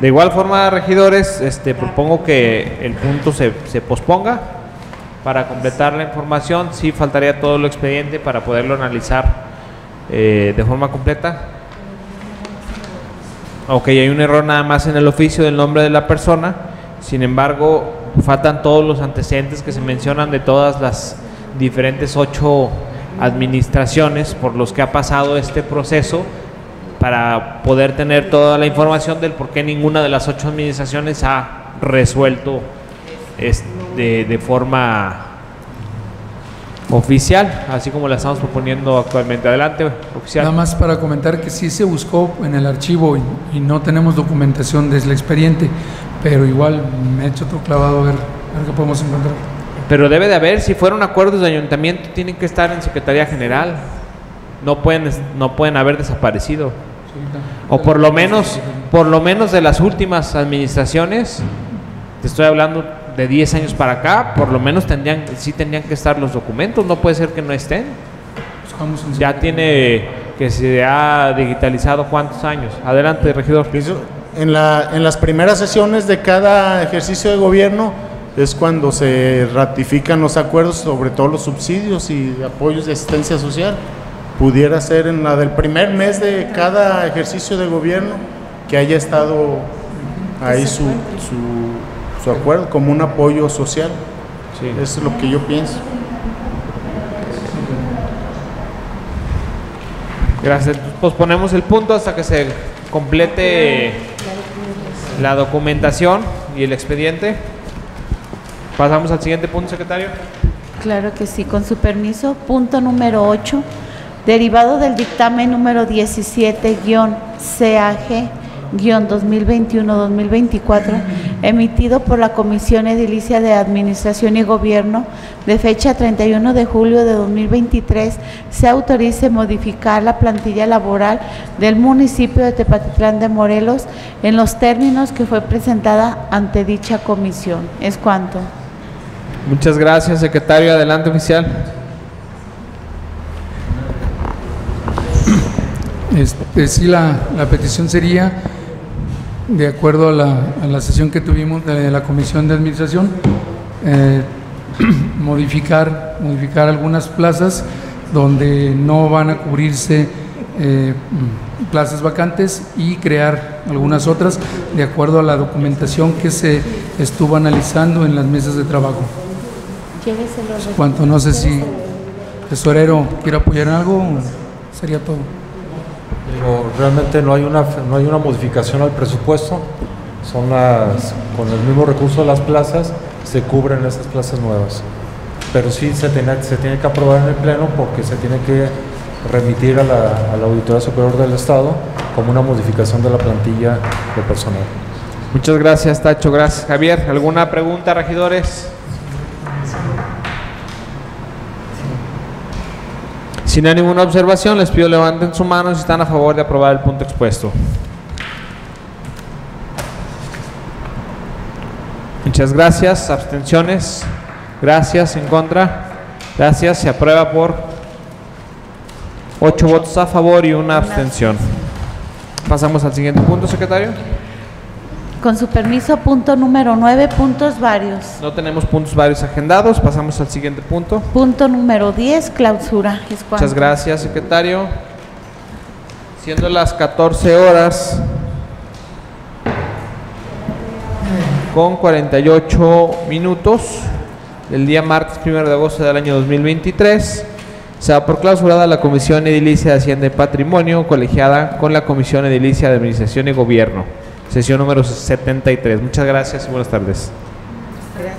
De igual forma, regidores, este, propongo que el punto se, se posponga para completar la información. Sí faltaría todo lo expediente para poderlo analizar eh, de forma completa. Ok, hay un error nada más en el oficio del nombre de la persona. Sin embargo, faltan todos los antecedentes que se mencionan de todas las diferentes ocho administraciones por los que ha pasado este proceso para poder tener toda la información del por qué ninguna de las ocho administraciones ha resuelto es- de, de forma oficial, así como la estamos proponiendo actualmente. Adelante, oficial. Nada más para comentar que sí se buscó en el archivo y, y no tenemos documentación del expediente, pero igual me he hecho otro clavado a ver, a ver qué podemos encontrar. Pero debe de haber, si fueron acuerdos de ayuntamiento, tienen que estar en Secretaría General. No pueden, no pueden haber desaparecido. O por lo menos, por lo menos de las últimas administraciones, te estoy hablando de 10 años para acá, por lo menos tendrían, sí tendrían que estar los documentos, no puede ser que no estén. Buscamos en Ya tiene que se ha digitalizado cuántos años. Adelante, regidor. En, la, en las primeras sesiones de cada ejercicio de gobierno es cuando se ratifican los acuerdos sobre todos los subsidios y apoyos de asistencia social. Pudiera ser en la del primer mes de cada ejercicio de gobierno que haya estado ahí su, su, su acuerdo como un apoyo social. Eso es lo que yo pienso. Gracias. Posponemos el punto hasta que se complete la documentación y el expediente. Pasamos al siguiente punto, secretario. Claro que sí, con su permiso. Punto número 8. Derivado del dictamen número 17-CAG-2021-2024, emitido por la Comisión Edilicia de Administración y Gobierno de fecha 31 de julio de 2023, se autorice modificar la plantilla laboral del municipio de Tepatitlán de Morelos en los términos que fue presentada ante dicha comisión. Es cuanto. Muchas gracias, secretario. Adelante, oficial. Este, sí, la, la petición sería, de acuerdo a la, a la sesión que tuvimos de la Comisión de Administración, eh, modificar, modificar algunas plazas donde no van a cubrirse eh, plazas vacantes y crear algunas otras de acuerdo a la documentación que se estuvo analizando en las mesas de trabajo. Cuanto no sé si tesorero quiere apoyar en algo, sería todo. Realmente no hay una no hay una modificación al presupuesto, son las con el mismo recurso de las plazas se cubren esas plazas nuevas. Pero sí se tiene, se tiene que aprobar en el pleno porque se tiene que remitir a la, a la Auditoría Superior del Estado como una modificación de la plantilla de personal. Muchas gracias, Tacho. Gracias, Javier. ¿Alguna pregunta, regidores? Si no hay ninguna observación, les pido levanten su mano si están a favor de aprobar el punto expuesto. Muchas gracias. Abstenciones. Gracias. En contra. Gracias. Se aprueba por ocho votos a favor y una abstención. Pasamos al siguiente punto, secretario. Con su permiso, punto número 9, puntos varios. No tenemos puntos varios agendados. Pasamos al siguiente punto. Punto número 10, clausura. Muchas gracias, secretario. Siendo las 14 horas con 48 minutos del día martes 1 de agosto del año 2023, se da por clausurada la Comisión Edilicia de Hacienda y Patrimonio, colegiada con la Comisión Edilicia de Administración y Gobierno, sesión número 73. Muchas gracias y buenas tardes.